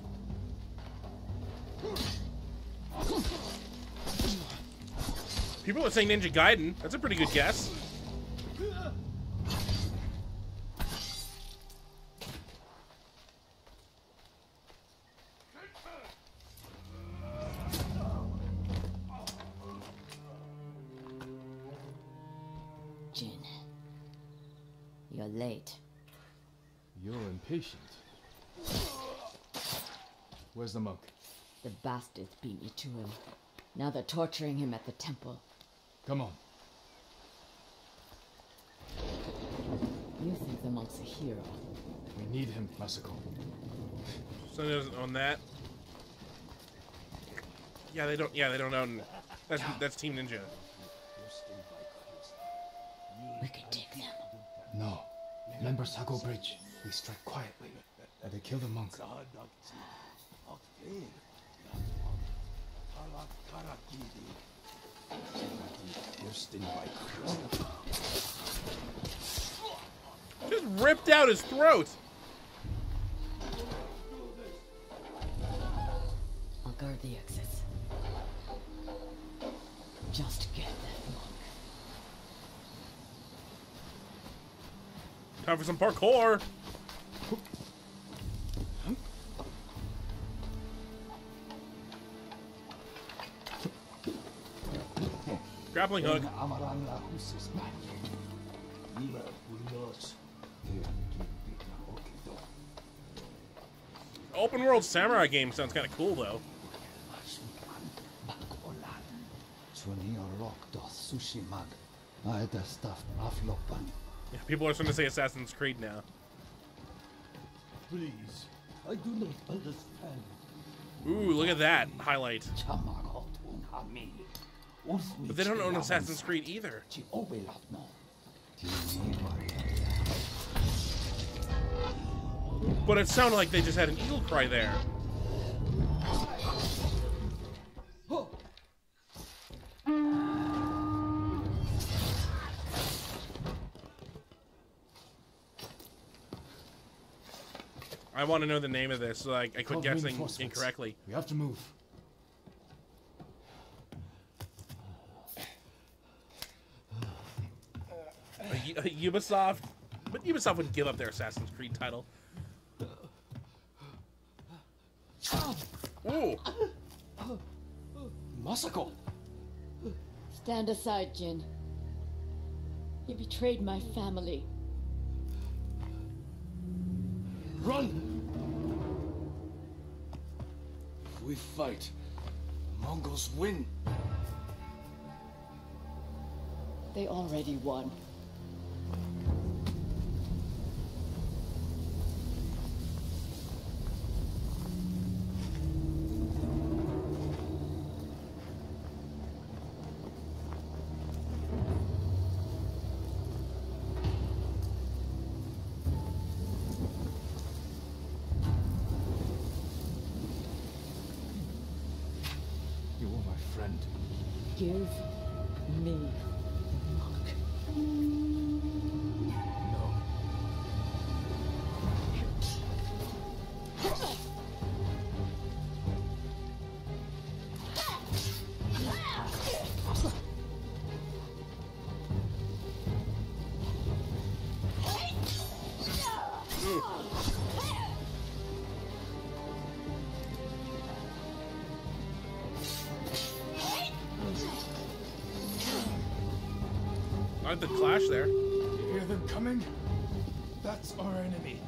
People are saying Ninja Gaiden. That's a pretty good guess. Where's the monk? The bastards beat me to him. Now they're torturing him at the temple. Come on. You think the monk's a hero. We need him, Masako. Sony doesn't own that. Yeah, they don't. Yeah, they don't own. That's that's Team Ninja. We can take them. No. Remember Sago Bridge? We strike quietly. that they kill the monk. Just ripped out his throat. I'll guard the exits. Just get that monk. Time for some parkour. Grappling hook. Open world samurai game sounds kind of cool though. Yeah, people are starting to say Assassin's Creed now. Please, I do not understand. Ooh, look at that highlight. But they don't own Assassin's Creed either. But it sounded like they just had an eagle cry there. I want to know the name of this so I, I quit guessing incorrectly. We have to move. Uh, U- uh, Ubisoft, but Ubisoft wouldn't give up their Assassin's Creed title. Ooh, Masako! Stand aside, Jin. You betrayed my family. Run! If we fight, Mongols win. They already won. Like the clash there. You hear them coming? That's our enemy.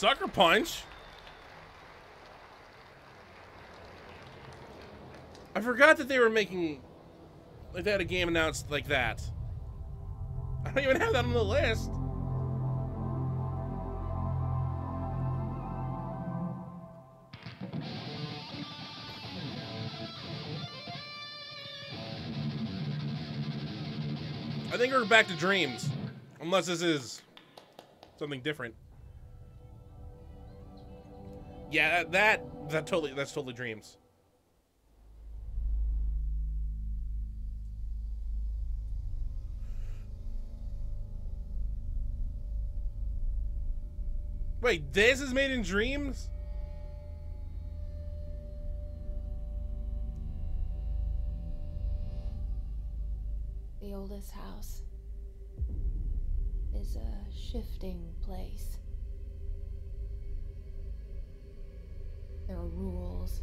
Sucker Punch. I forgot that they were making like they had a game announced like that. I don't even have that on the list. I think we're back to dreams. Unless this is something different. Yeah, that, that that totally that's totally dreams. Wait, this is made in dreams? The oldest house. is a shifting place. There are rules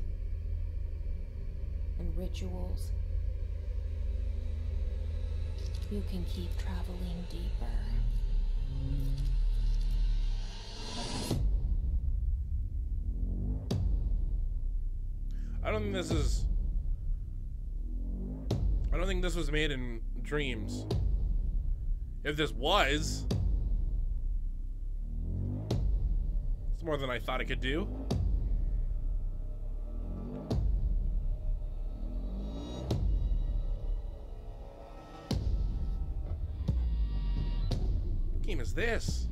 and rituals. You can keep traveling deeper. I don't think this is. I don't think this was made in dreams. If this was, it's more than I thought it could do. This?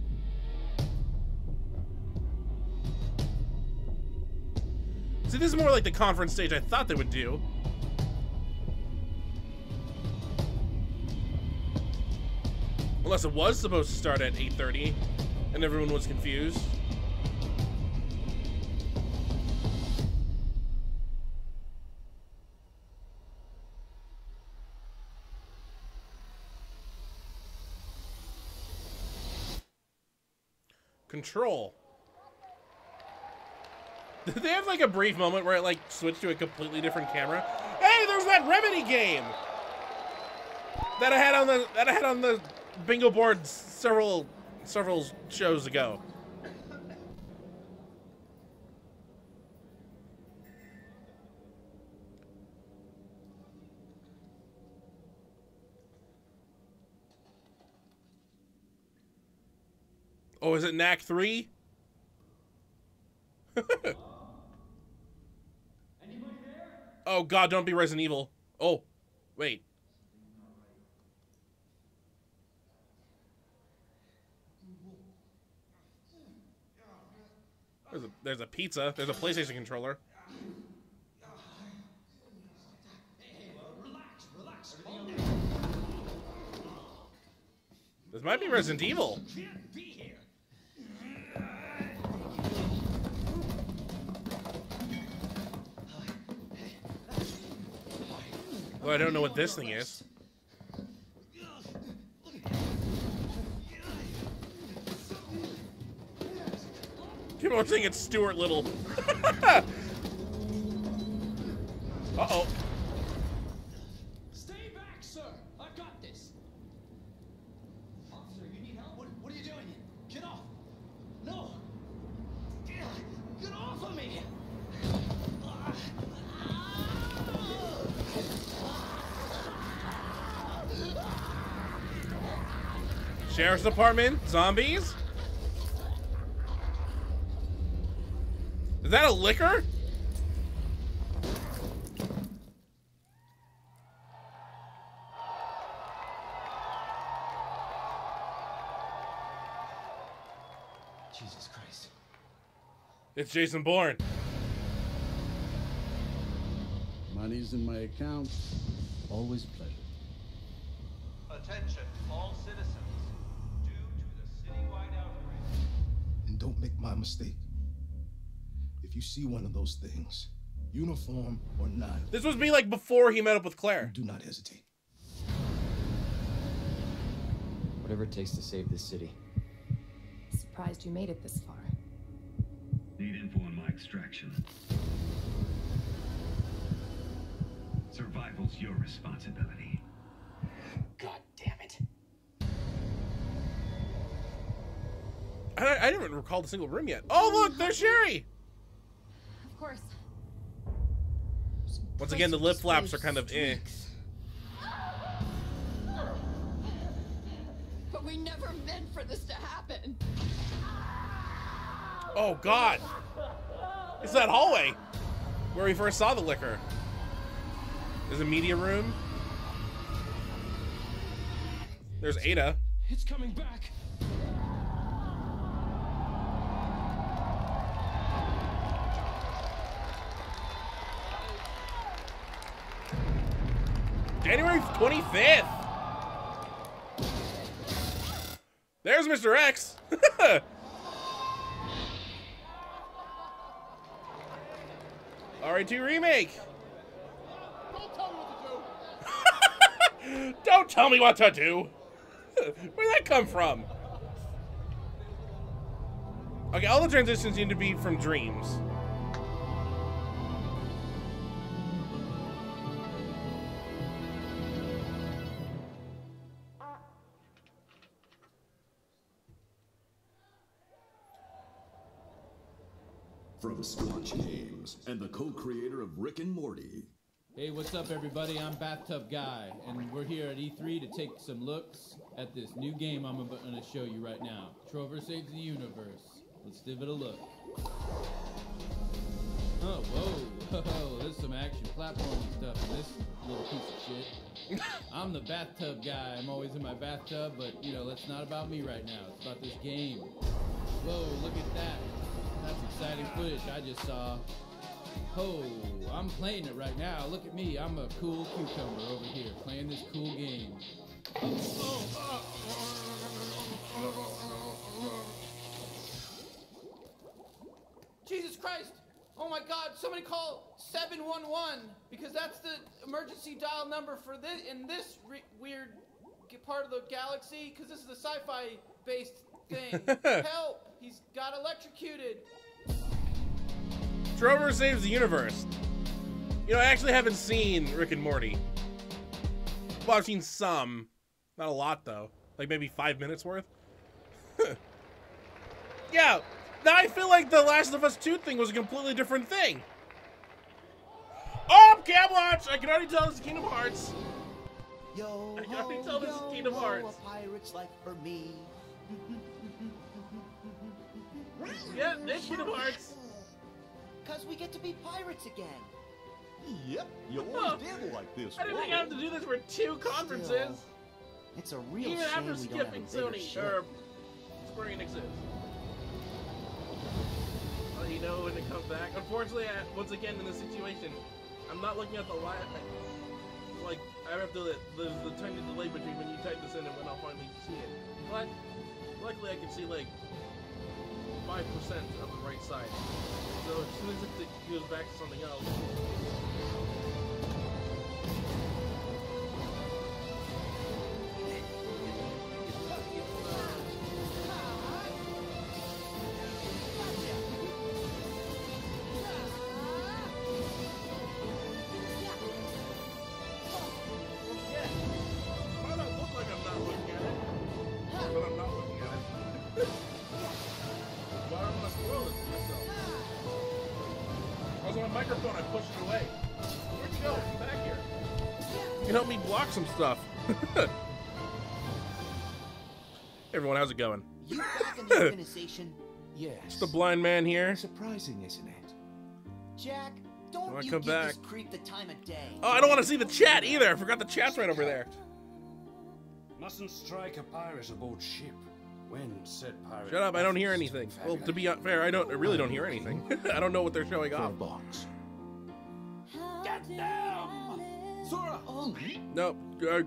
See, this is more like the conference stage I thought they would do. Unless it was supposed to start at 8.30 and everyone was confused. Control. Did (laughs) they have like a brief moment where it like switched to a completely different camera? Hey, there's that Remedy game that I had on the that I had on the bingo board several several shows ago. Oh, is it Knack 3? (laughs) oh god, don't be Resident Evil. Oh, wait. There's a, there's a pizza. There's a PlayStation controller. This might be Resident Evil. Well, I don't know what this thing is. People are saying it's Stuart Little. (laughs) Uh-oh. Stay back, sir. I've got this. Officer, you need help? What, what are you doing? Get off. No. Get, get off of me. Sheriff's Department? Zombies? Is that a Licker? Jesus Christ. It's Jason Bourne. Money's in my account. Always a pleasure. Attention, all citizens. Don't make my mistake. If you see one of those things, uniform or not, This was me like before he met up with Claire. do not hesitate. Whatever it takes to save this city. Surprised you made it this far. Need info on my extraction. Survival's your responsibility. I, I didn't even recall the single room yet. Oh, look, there's Sherry. Of course. Once again, the lip flaps are kind of eh. But we never meant for this to happen. Oh, God. It's that hallway where we first saw the Licker. There's a media room. There's Ada. It's coming back. January 25th. There's Mr. X. (laughs) RE2 Remake. (laughs) Don't tell me what to do. (laughs) Where'd that come from? Okay, all the transitions need to be from dreams. Squanch Games and the co-creator of Rick and Morty. Hey, what's up, everybody? I'm Bathtub Guy, and we're here at E3 to take some looks at this new game I'm going to show you right now. Trover Saves the Universe. Let's give it a look. Oh, whoa, (laughs) whoa, there's some action platforming stuff in this little piece of shit. (laughs) I'm the bathtub guy. I'm always in my bathtub, but, you know, that's not about me right now. It's about this game. Whoa, look at that. That's exciting footage I just saw. Oh, I'm playing it right now. Look at me. I'm a cool cucumber over here playing this cool game. Jesus Christ! Oh my God! Somebody call 711 because that's the emergency dial number for this in this weird part of the galaxy. Because this is a sci-fi based thing. (laughs) Help! He's got electrocuted. Trover saves the universe. You know, I actually haven't seen Rick and Morty. Well, I've seen some. Not a lot, though. Like maybe five minutes worth. (laughs) yeah, now I feel like the Last of Us 2 thing was a completely different thing. Oh, Cam Watch! I can already tell this is Kingdom Hearts. Yo, I can already tell this is Kingdom ho, Hearts. A pirate's life for me. (laughs) Yeah, it's Kingdom Hearts. Cause we get to be pirates again. Yep, you Oh, (laughs) always did like this. I didn't think I have to do this for two conferences. Still, It's a real Even shame after we don't have a skipping Sony ship. or Square Enix is. Well, you know when it comes back. Unfortunately, I, once again in this situation, I'm not looking at the live. Like I have to. There's the tiny delay between when you type this in and when I'll finally see it. But luckily, I can see like five percent of the right side. So as soon as it goes back to something else. Some stuff. (laughs) Everyone, how's it going? You back in the (laughs) organization? Just Yes. the blind man here. Surprising, isn't it? Jack, don't you come give back? this creep the time of day. Oh, I don't want to see the chat either. I forgot the chat's right over there. Mustn't strike a pirate aboard ship. When said pirate. Shut up! I don't hear anything. Well, to be fair, I don't. I really don't hear anything. (laughs) I don't know what they're showing off. box. Get them! Sora! Nope. I,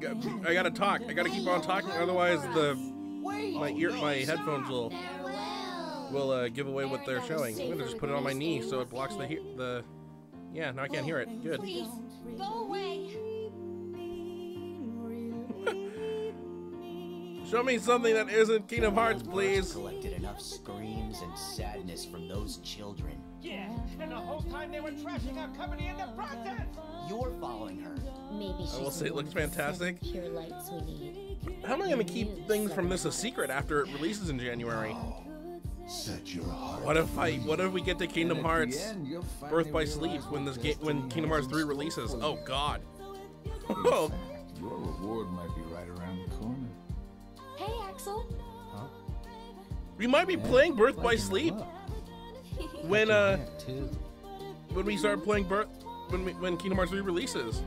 I gotta talk. I gotta keep on talking, otherwise the my ear, my headphones will will uh, give away what they're showing. I'm gonna just put it on my knee so it blocks the the. Yeah, now I can't hear it. Good. Please, go away. (laughs) Show me something that isn't Kingdom Hearts, please. Collected enough screams and sadness from those children. Yeah, and the whole time they were trashing our company in the process. You're following her. Maybe she's I will say it looks one with the fantastic. Pure lights we need. How am I gonna keep things from this a secret after it releases in January? Set your heart. What if I? What if we get to Kingdom And at the Hearts end, you'll Birth by Sleep when this game when Kingdom Hearts has 3 releases? Oh. God. Oh. (laughs) your reward might be right around the corner. Hey, Axel. We might be playing Birth by Sleep (laughs) when uh when we start playing Birth when we, when Kingdom Hearts 3 releases.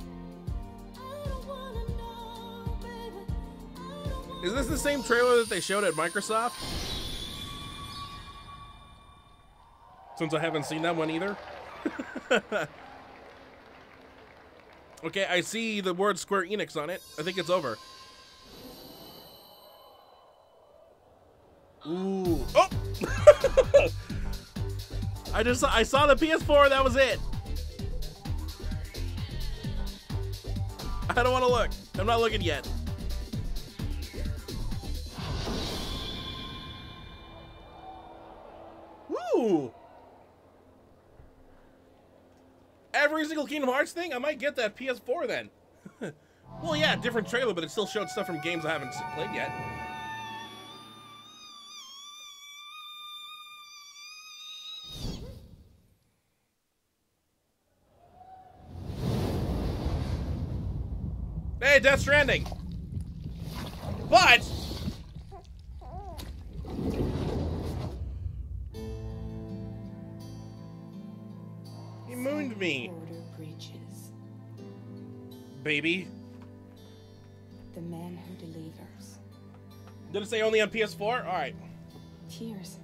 Is this the same trailer that they showed at Microsoft? Since I haven't seen that one either. (laughs) okay, I see the word Square Enix on it. I think it's over. Ooh. Oh! (laughs) I just I saw the PS4, that was it. I don't want to look. I'm not looking yet. Ooh! Every single Kingdom Hearts thing? I might get that PS4 then. (laughs) well, yeah, different trailer, but it still showed stuff from games I haven't played yet. Hey, Death Stranding! But he mooned me, Order breaches. baby. The man who delivers. Did it say only on PS4? All right. Tears.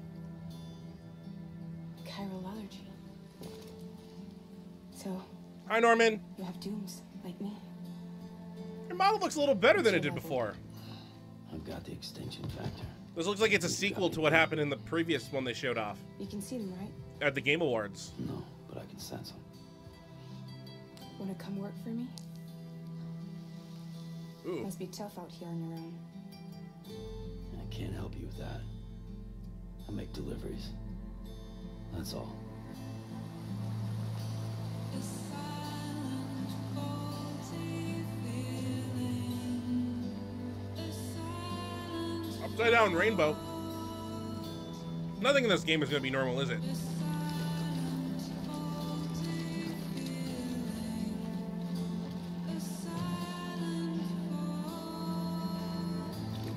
Chiral allergy. So, Hi, Norman. you have dooms, like me. Your model looks a little better than it did before. I've got the extinction factor. This looks like it's a sequel to what happened in the previous one they showed off You can see them, right? at the Game Awards. No, but I can sense them. Wanna come work for me? Ooh. Must be tough out here on your own. I can't help you with that. I make deliveries. That's all. Upside down rainbow. Nothing in this game is going to be normal, is it?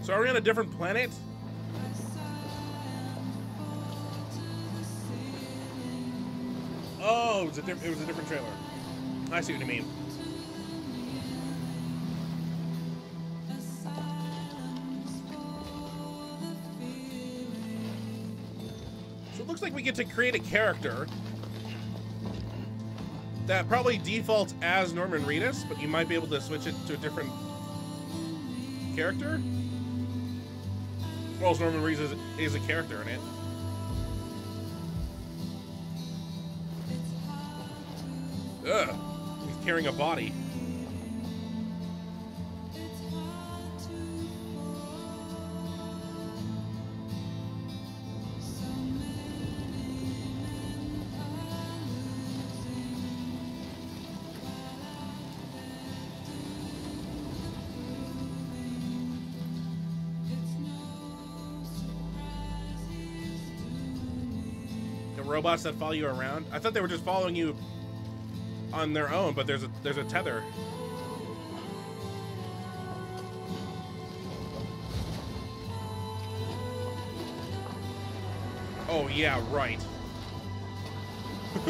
So are we on a different planet? Oh, it was a, it was a different trailer. I see what you mean. We get to create a character that probably defaults as Norman Reedus, but you might be able to switch it to a different character. Else Norman Reedus is, is a character in it. Ugh. He's carrying a body. Robots that follow you around. I thought they were just following you on their own, but there's a there's a tether. Oh yeah, right. (laughs)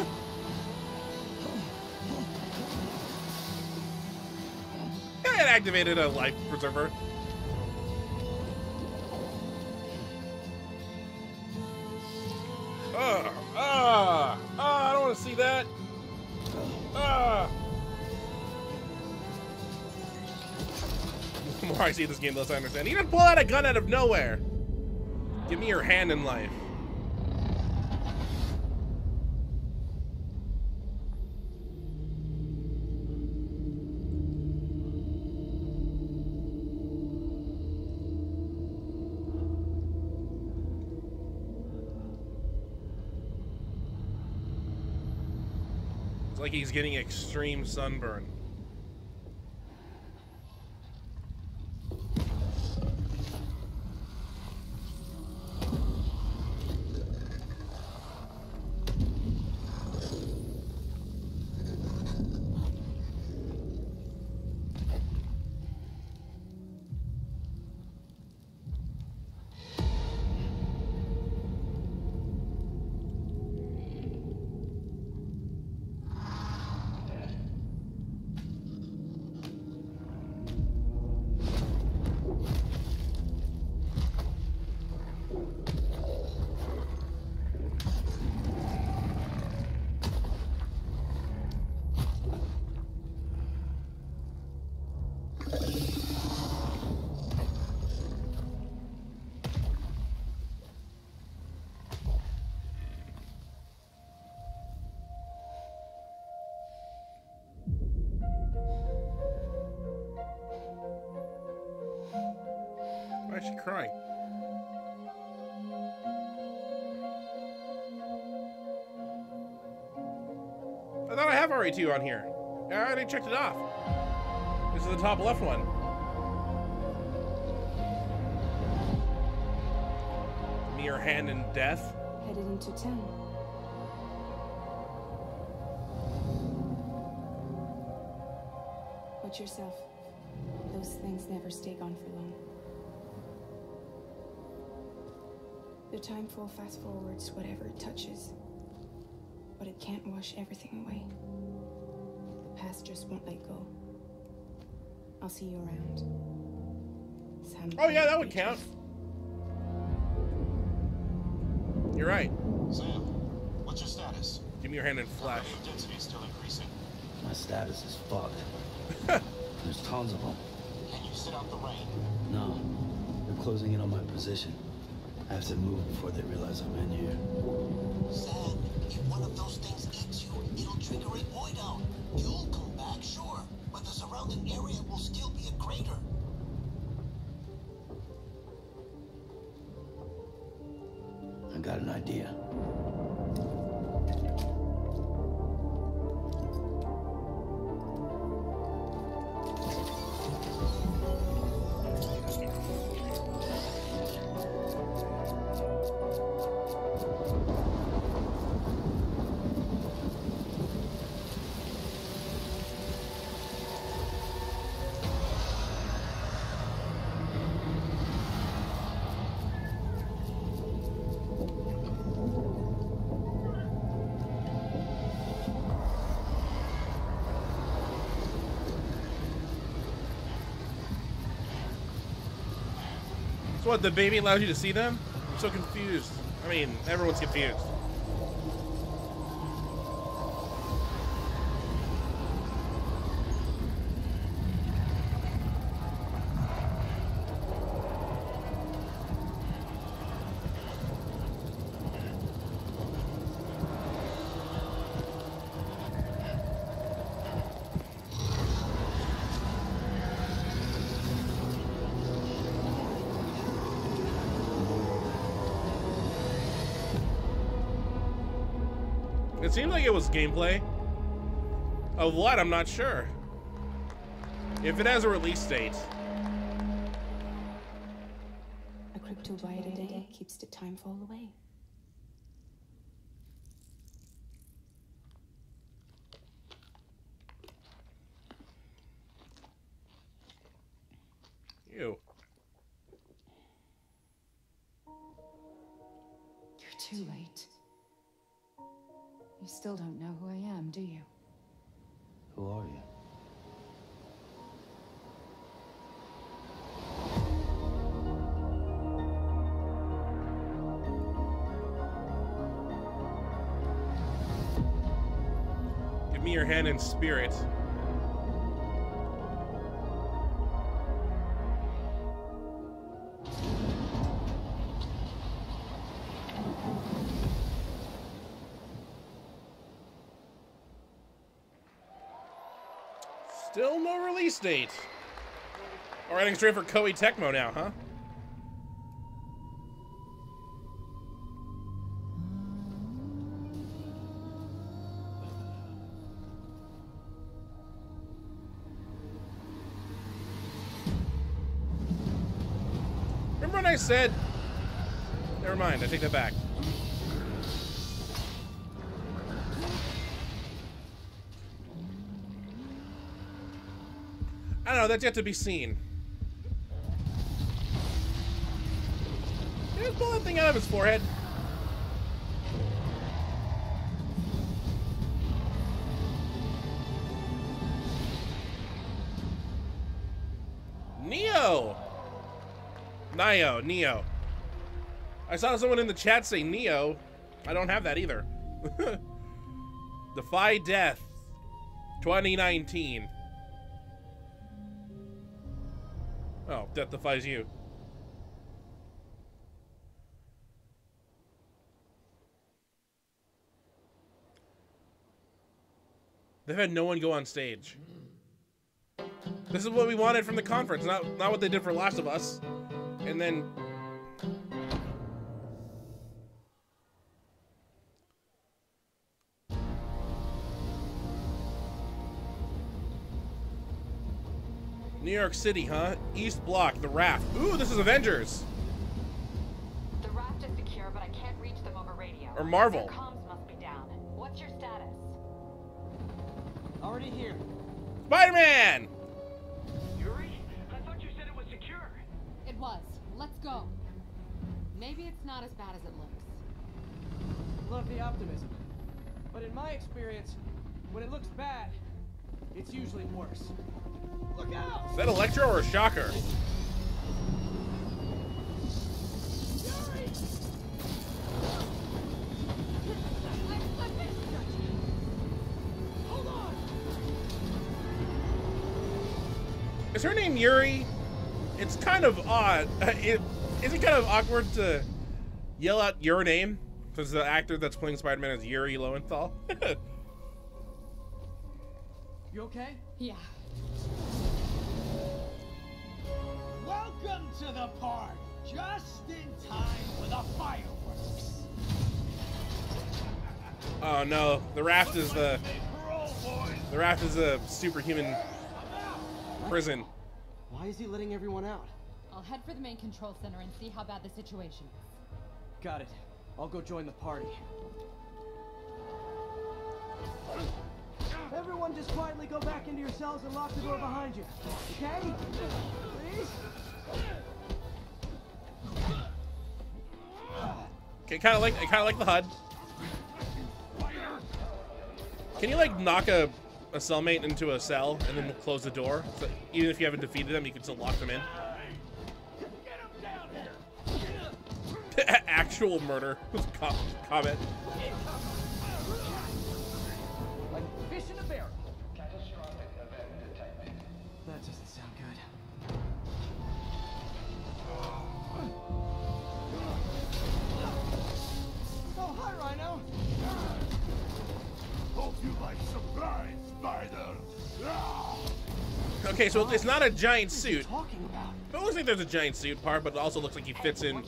it activated a life preserver. See this game, less I understand. He just pull out a gun out of nowhere. Give me your hand in life. It's like he's getting extreme sunburn. Too on here. I already checked it off. This is the top left one. Mere hand in death. Headed into town. Watch yourself. Those things never stay gone for long. The Timefall fast forwards whatever it touches. But it can't wash everything away. The past just won't let go. I'll see you around. Sam Oh yeah, that would count. You're right. Sam, what's your status? Give me your hand in flash. Density is still increasing. My status is fucked. (laughs) There's tons of them. Can you sit out the rain? No, they're closing in on my position. I have to move before they realize I'm in here. Sam, area will still be a crater. I got an idea. What, the baby allows you to see them? I'm so confused. I mean, everyone's confused. It was gameplay. Of what? I'm not sure. If it has a release date. A cryptobiote a day keeps the Timefall. Hand in spirit. Still no release date. We're heading straight for Koei Tecmo now, huh? I said... Never mind, I take that back. I don't know, that's yet to be seen. Just pull that thing out of his forehead. Nioh, Neo. I saw someone in the chat say Neo. I don't have that either. (laughs) Defy Death 2019. Oh, Death defies you. They've had no one go on stage. This is what we wanted from the conference, not not what they did for Last of Us and then New York City, huh? East Block, the raft. Ooh, this is Avengers. The raft is secure, but I can't reach them over radio. Or Marvel. Their comms must be down. What's your status? Already here. Spider-Man! Go. Maybe it's not as bad as it looks. Love the optimism. But in my experience, when it looks bad, it's usually worse. Look out! Is that Electro or a Shocker? Yuri. Hold on! Is her name Yuri? It's kind of odd. (laughs) It, is it kind of awkward to yell out your name? Because the actor that's playing Spider-Man is Yuri Lowenthal. (laughs) You okay? Yeah. Welcome to the park. Just in time for the fireworks. (laughs) oh no, the raft is uh, the the raft is a superhuman prison. Why is he letting everyone out? I'll head for the main control center and see how bad the situation is. Got it. I'll go join the party. Everyone just quietly go back into your cells and lock the door behind you. Okay? Please? Okay, kind of like I kind of like the HUD. Can you like knock a a cellmate into a cell and then we'll close the door? So even if you haven't defeated them, you can still lock them in. (laughs) Actual murder comment. Okay, so it's not a giant suit. It looks like there's a giant suit part, but it also looks like he fits in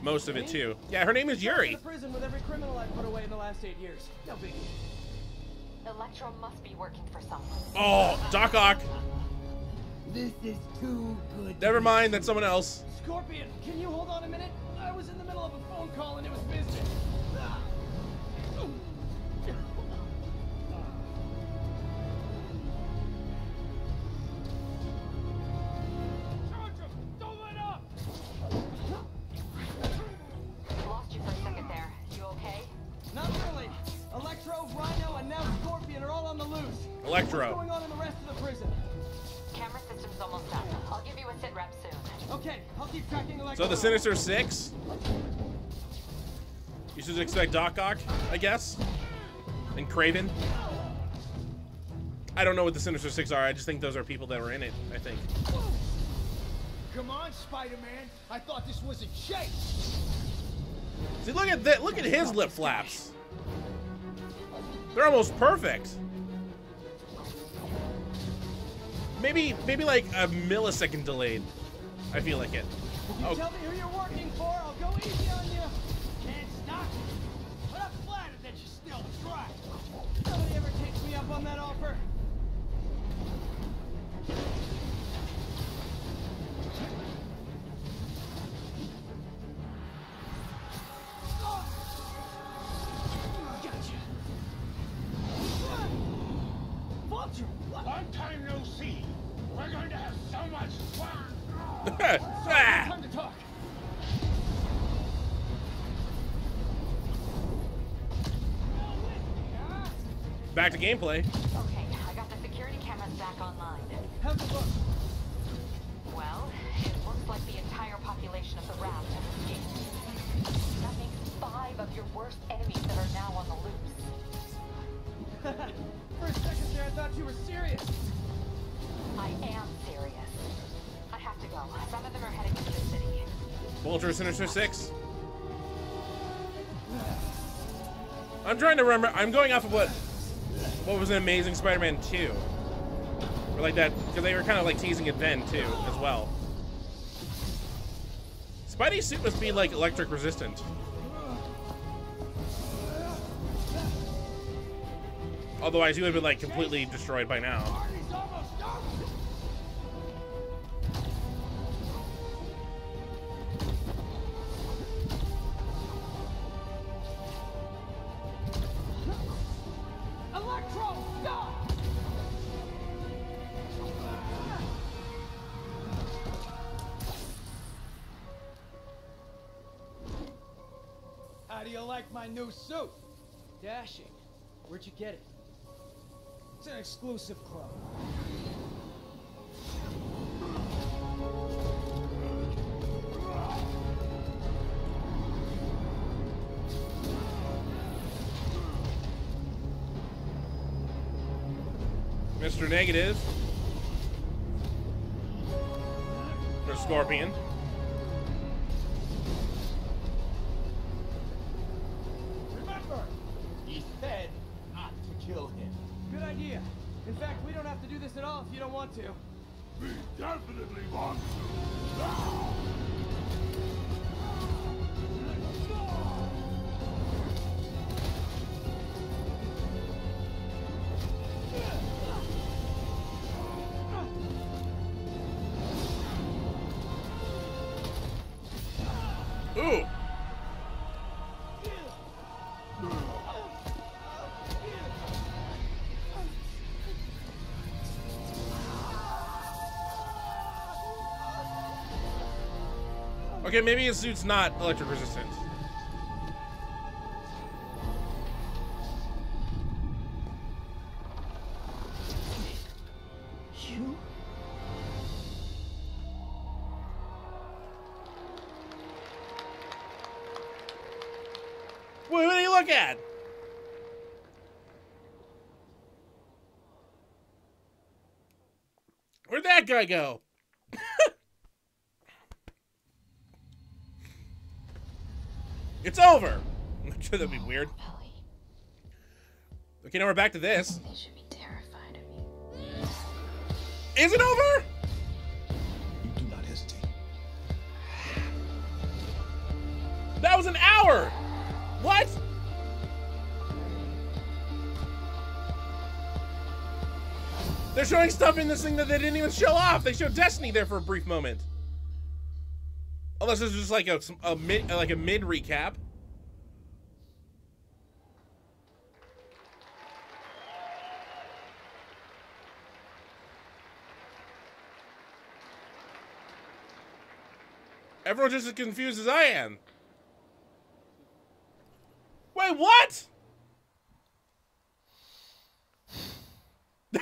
most of it too. Yeah, her name is Yuri. Prison with every criminal I've put away in the last eight years. No biggie. Electro must be working for someone. Oh, Doc Ock. This is too good. Never mind, that's someone else. Scorpion, can you hold on a minute? I was in the middle of a phone call and it was business. Sinister Six. You should expect Doc Ock, I guess, and Kraven. I don't know what the Sinister Six are. I just think those are people that were in it. I think. Come on, Spider-Man. I thought this was a chase. See, look at that. Look at his lip flaps. They're almost perfect. Maybe, maybe like a millisecond delayed. I feel like it. You Oh, tell me who you're working for, I'll go easy on you. Can't stop you. But I'm flattered that you still try. Nobody ever takes me up on that offer. Gameplay. Okay, I got the security cameras back online. How's it look? Well, it looks like the entire population of the raft has escaped. That makes five of your worst enemies that are now on the loose. (laughs) For a second there, I thought you were serious. I am serious. I have to go. Some of them are heading into the city. Vulture Sinister Six. I'm trying to remember. I'm going off of what what was an Amazing Spider-Man 2. Or like that, because they were kind of like teasing it then too, as well. Spidey's suit must be like electric resistant. Otherwise, he would have been like completely destroyed by now. New suit? Dashing. Where'd you get it? It's an exclusive club. Mr. Negative. Or Scorpion. Okay, maybe his suit's not electric resistant. You? Wait, what do you look at? Where'd that guy go? it's over. (laughs) I'm sure that'd be weird. Okay, now we're back to this. They should be terrified of you. Is it over? You do not hesitate. That was an hour. What? They're showing stuff in this thing that they didn't even show off. They showed Destiny there for a brief moment. Unless it's just like a, a mid like a mid recap. Everyone's just as confused as I am. Wait, what? (laughs)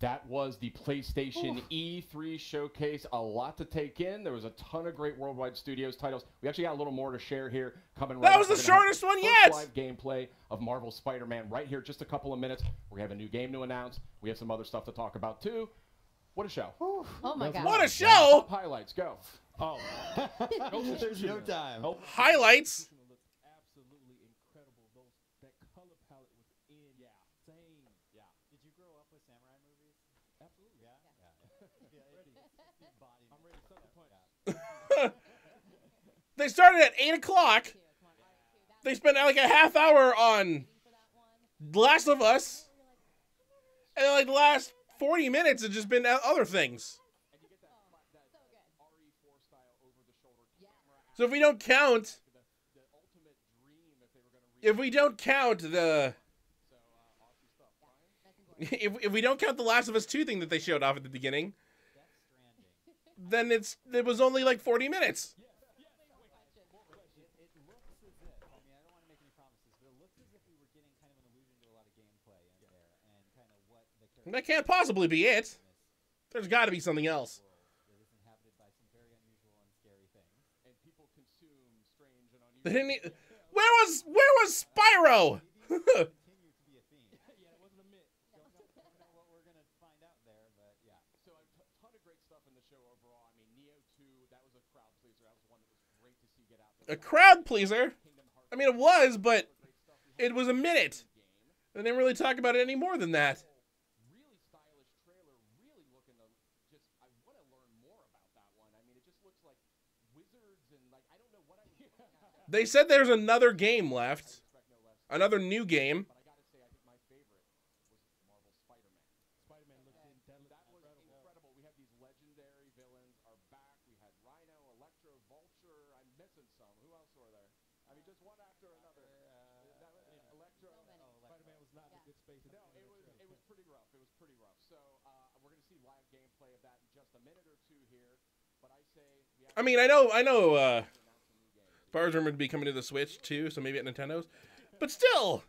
That was the PlayStation E3 showcase. A lot to take in. There was a ton of great worldwide studios titles. We actually got a little more to share here coming right That up. was We're the shortest one yet! Live gameplay of Marvel Spider-Man right here. Just a couple of minutes. We have a new game to announce. We have some other stuff to talk about too. What a show! Oh my god. What a show! Top highlights. Go. Oh, (laughs) There's no time. Oh. Highlights. Absolutely incredible. That color palette was in. Yeah. Same. Yeah. Did you grow up with samurai movies? Absolutely. Yeah. Yeah. I'm ready to set. They started at 8 o'clock. They spent like a half hour on Last of Us. And like the last 40 minutes have just been other things. So if we don't count, if we don't count the, if, if we don't count the Last of Us 2 thing that they showed off at the beginning, then it's it was only like 40 minutes. That can't possibly be it. There's got to be something else. Nioh 2, that was. That was there. (laughs) A crowd pleaser. I mean, it was, but it was a minute. They didn't really talk about it any more than that. Really stylish trailer. Really looking to just. I want to learn more about that one. I mean, it just looks like wizards and like I don't know what I was looking at. They said there's another game left, another new game. I gotta say, I think my favorite was Marvel Spider-Man. Spider-Man looked in. That looked That was incredible. We have these legendary villains are back. We had Rhino, Electro, Vulture. I'm missing some. Who else were there? I mean, just one after another. That was- Electro. Spider-Man was not in a good space. No, it was it was pretty rough. It was pretty rough. So uh, we're gonna see live gameplay of that in just a minute or two here. But I say we have I mean, I know, I know. uh Spyro's rumored to be coming to the Switch too, so maybe at Nintendo's. But still,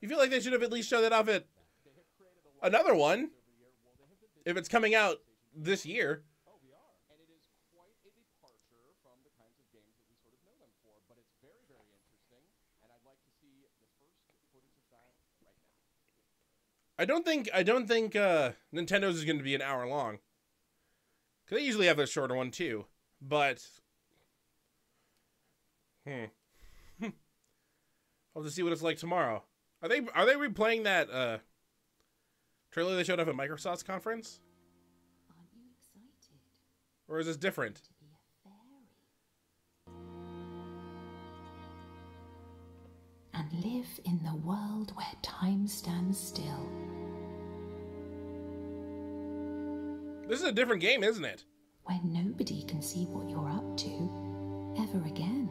you feel like they should have at least shown that off at another one if it's coming out this year. I don't think I don't think uh, Nintendo's is going to be an hour long. Cause they usually have a shorter one too, but hmm, (laughs) I'll to see what it's like tomorrow. Are they are they replaying that uh, trailer they showed up at Microsoft's conference, Aren't you excited? or is this different? and live in the world where time stands still. This is a different game, isn't it? Where nobody can see what you're up to ever again.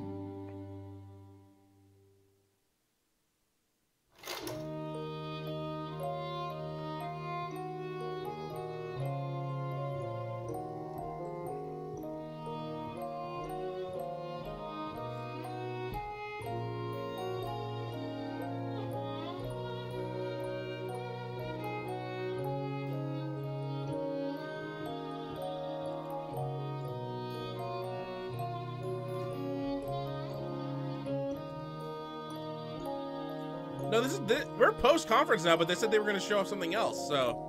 We're post conference now, but they said they were going to show off something else. So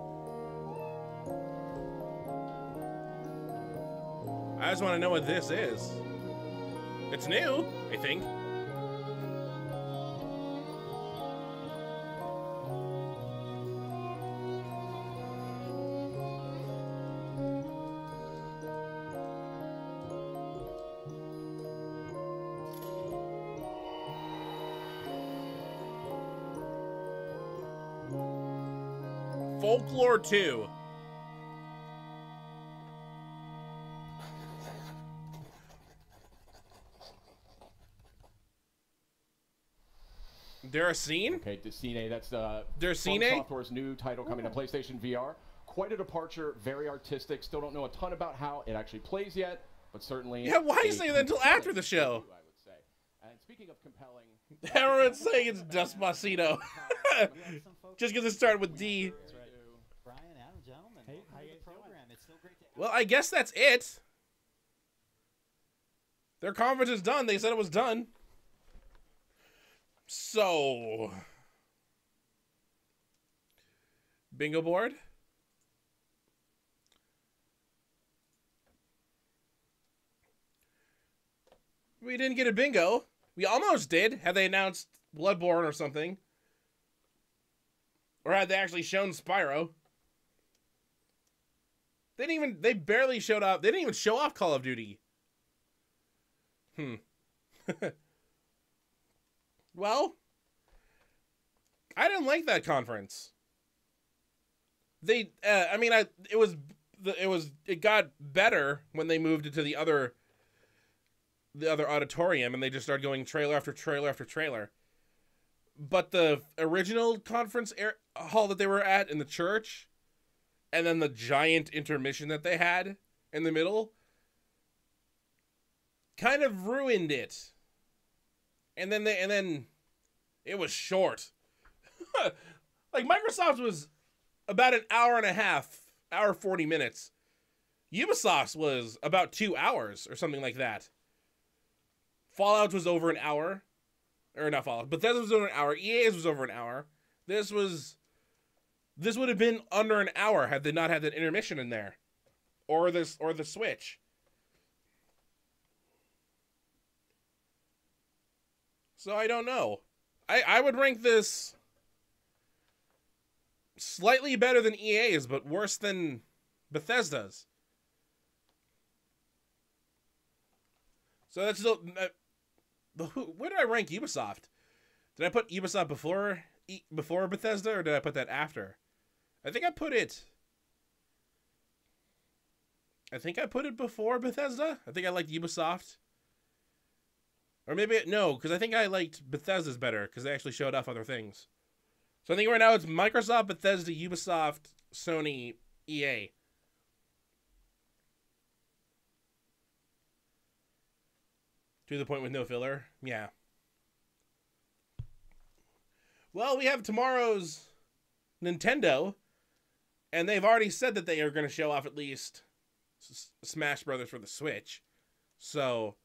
I just want to know what this is. It's new, I think. Folklore 2. Deracine? Okay, Decine, that's uh, Deracine? Software's new title coming to PlayStation VR. Quite a departure, very artistic. Still don't know a ton about how it actually plays yet, but certainly. Yeah, why are you saying that until after the show? I would say. And speaking of compelling, (laughs) Everyone's saying it's Despacito. (laughs) (laughs) Just because it started with D. Brian, Adam, gentlemen, hey, how you program? It's so great to Well, I guess that's it. Their conference is done. They said it was done. So. Bingo board? We didn't get a bingo. We almost did. Had they announced Bloodborne or something. Or had they actually shown Spyro. They didn't even they barely showed up. They didn't even show off Call of Duty. Hmm. (laughs) well, I didn't like that conference. They uh, I mean I it was it was it got better when they moved into the other the other auditorium and they just started going trailer after trailer after trailer. But the original conference air, hall that they were at in the church and then the giant intermission that they had in the middle kind of ruined it. And then they and then it was short. (laughs) like Microsoft was about an hour and a half, hour 40 minutes. Ubisoft's was about 2 hours or something like that. Fallout was over an hour. Or not Fallout, but Bethesda was over an hour. EA's was over an hour. This was this would have been under an hour had they not had that intermission in there. Or this or the Switch. So I don't know. I, I would rank this slightly better than EA's, but worse than Bethesda's. So that's still. Uh, where did I rank Ubisoft? Did I put Ubisoft before before Bethesda, or did I put that after? I think I put it. I think I put it before Bethesda. I think I liked Ubisoft. Or maybe no, because I think I liked Bethesda's better because they actually showed off other things. So I think right now it's Microsoft, Bethesda, Ubisoft, Sony, EA. To the point with no filler. Yeah. Well, we have tomorrow's Nintendo, and they've already said that they are going to show off at least S- Smash Brothers for the Switch. So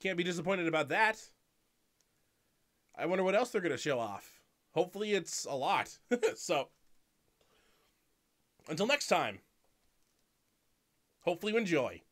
can't be disappointed about that. I wonder what else they're going to show off. Hopefully it's a lot. (laughs) so until next time. Hopefully you enjoy.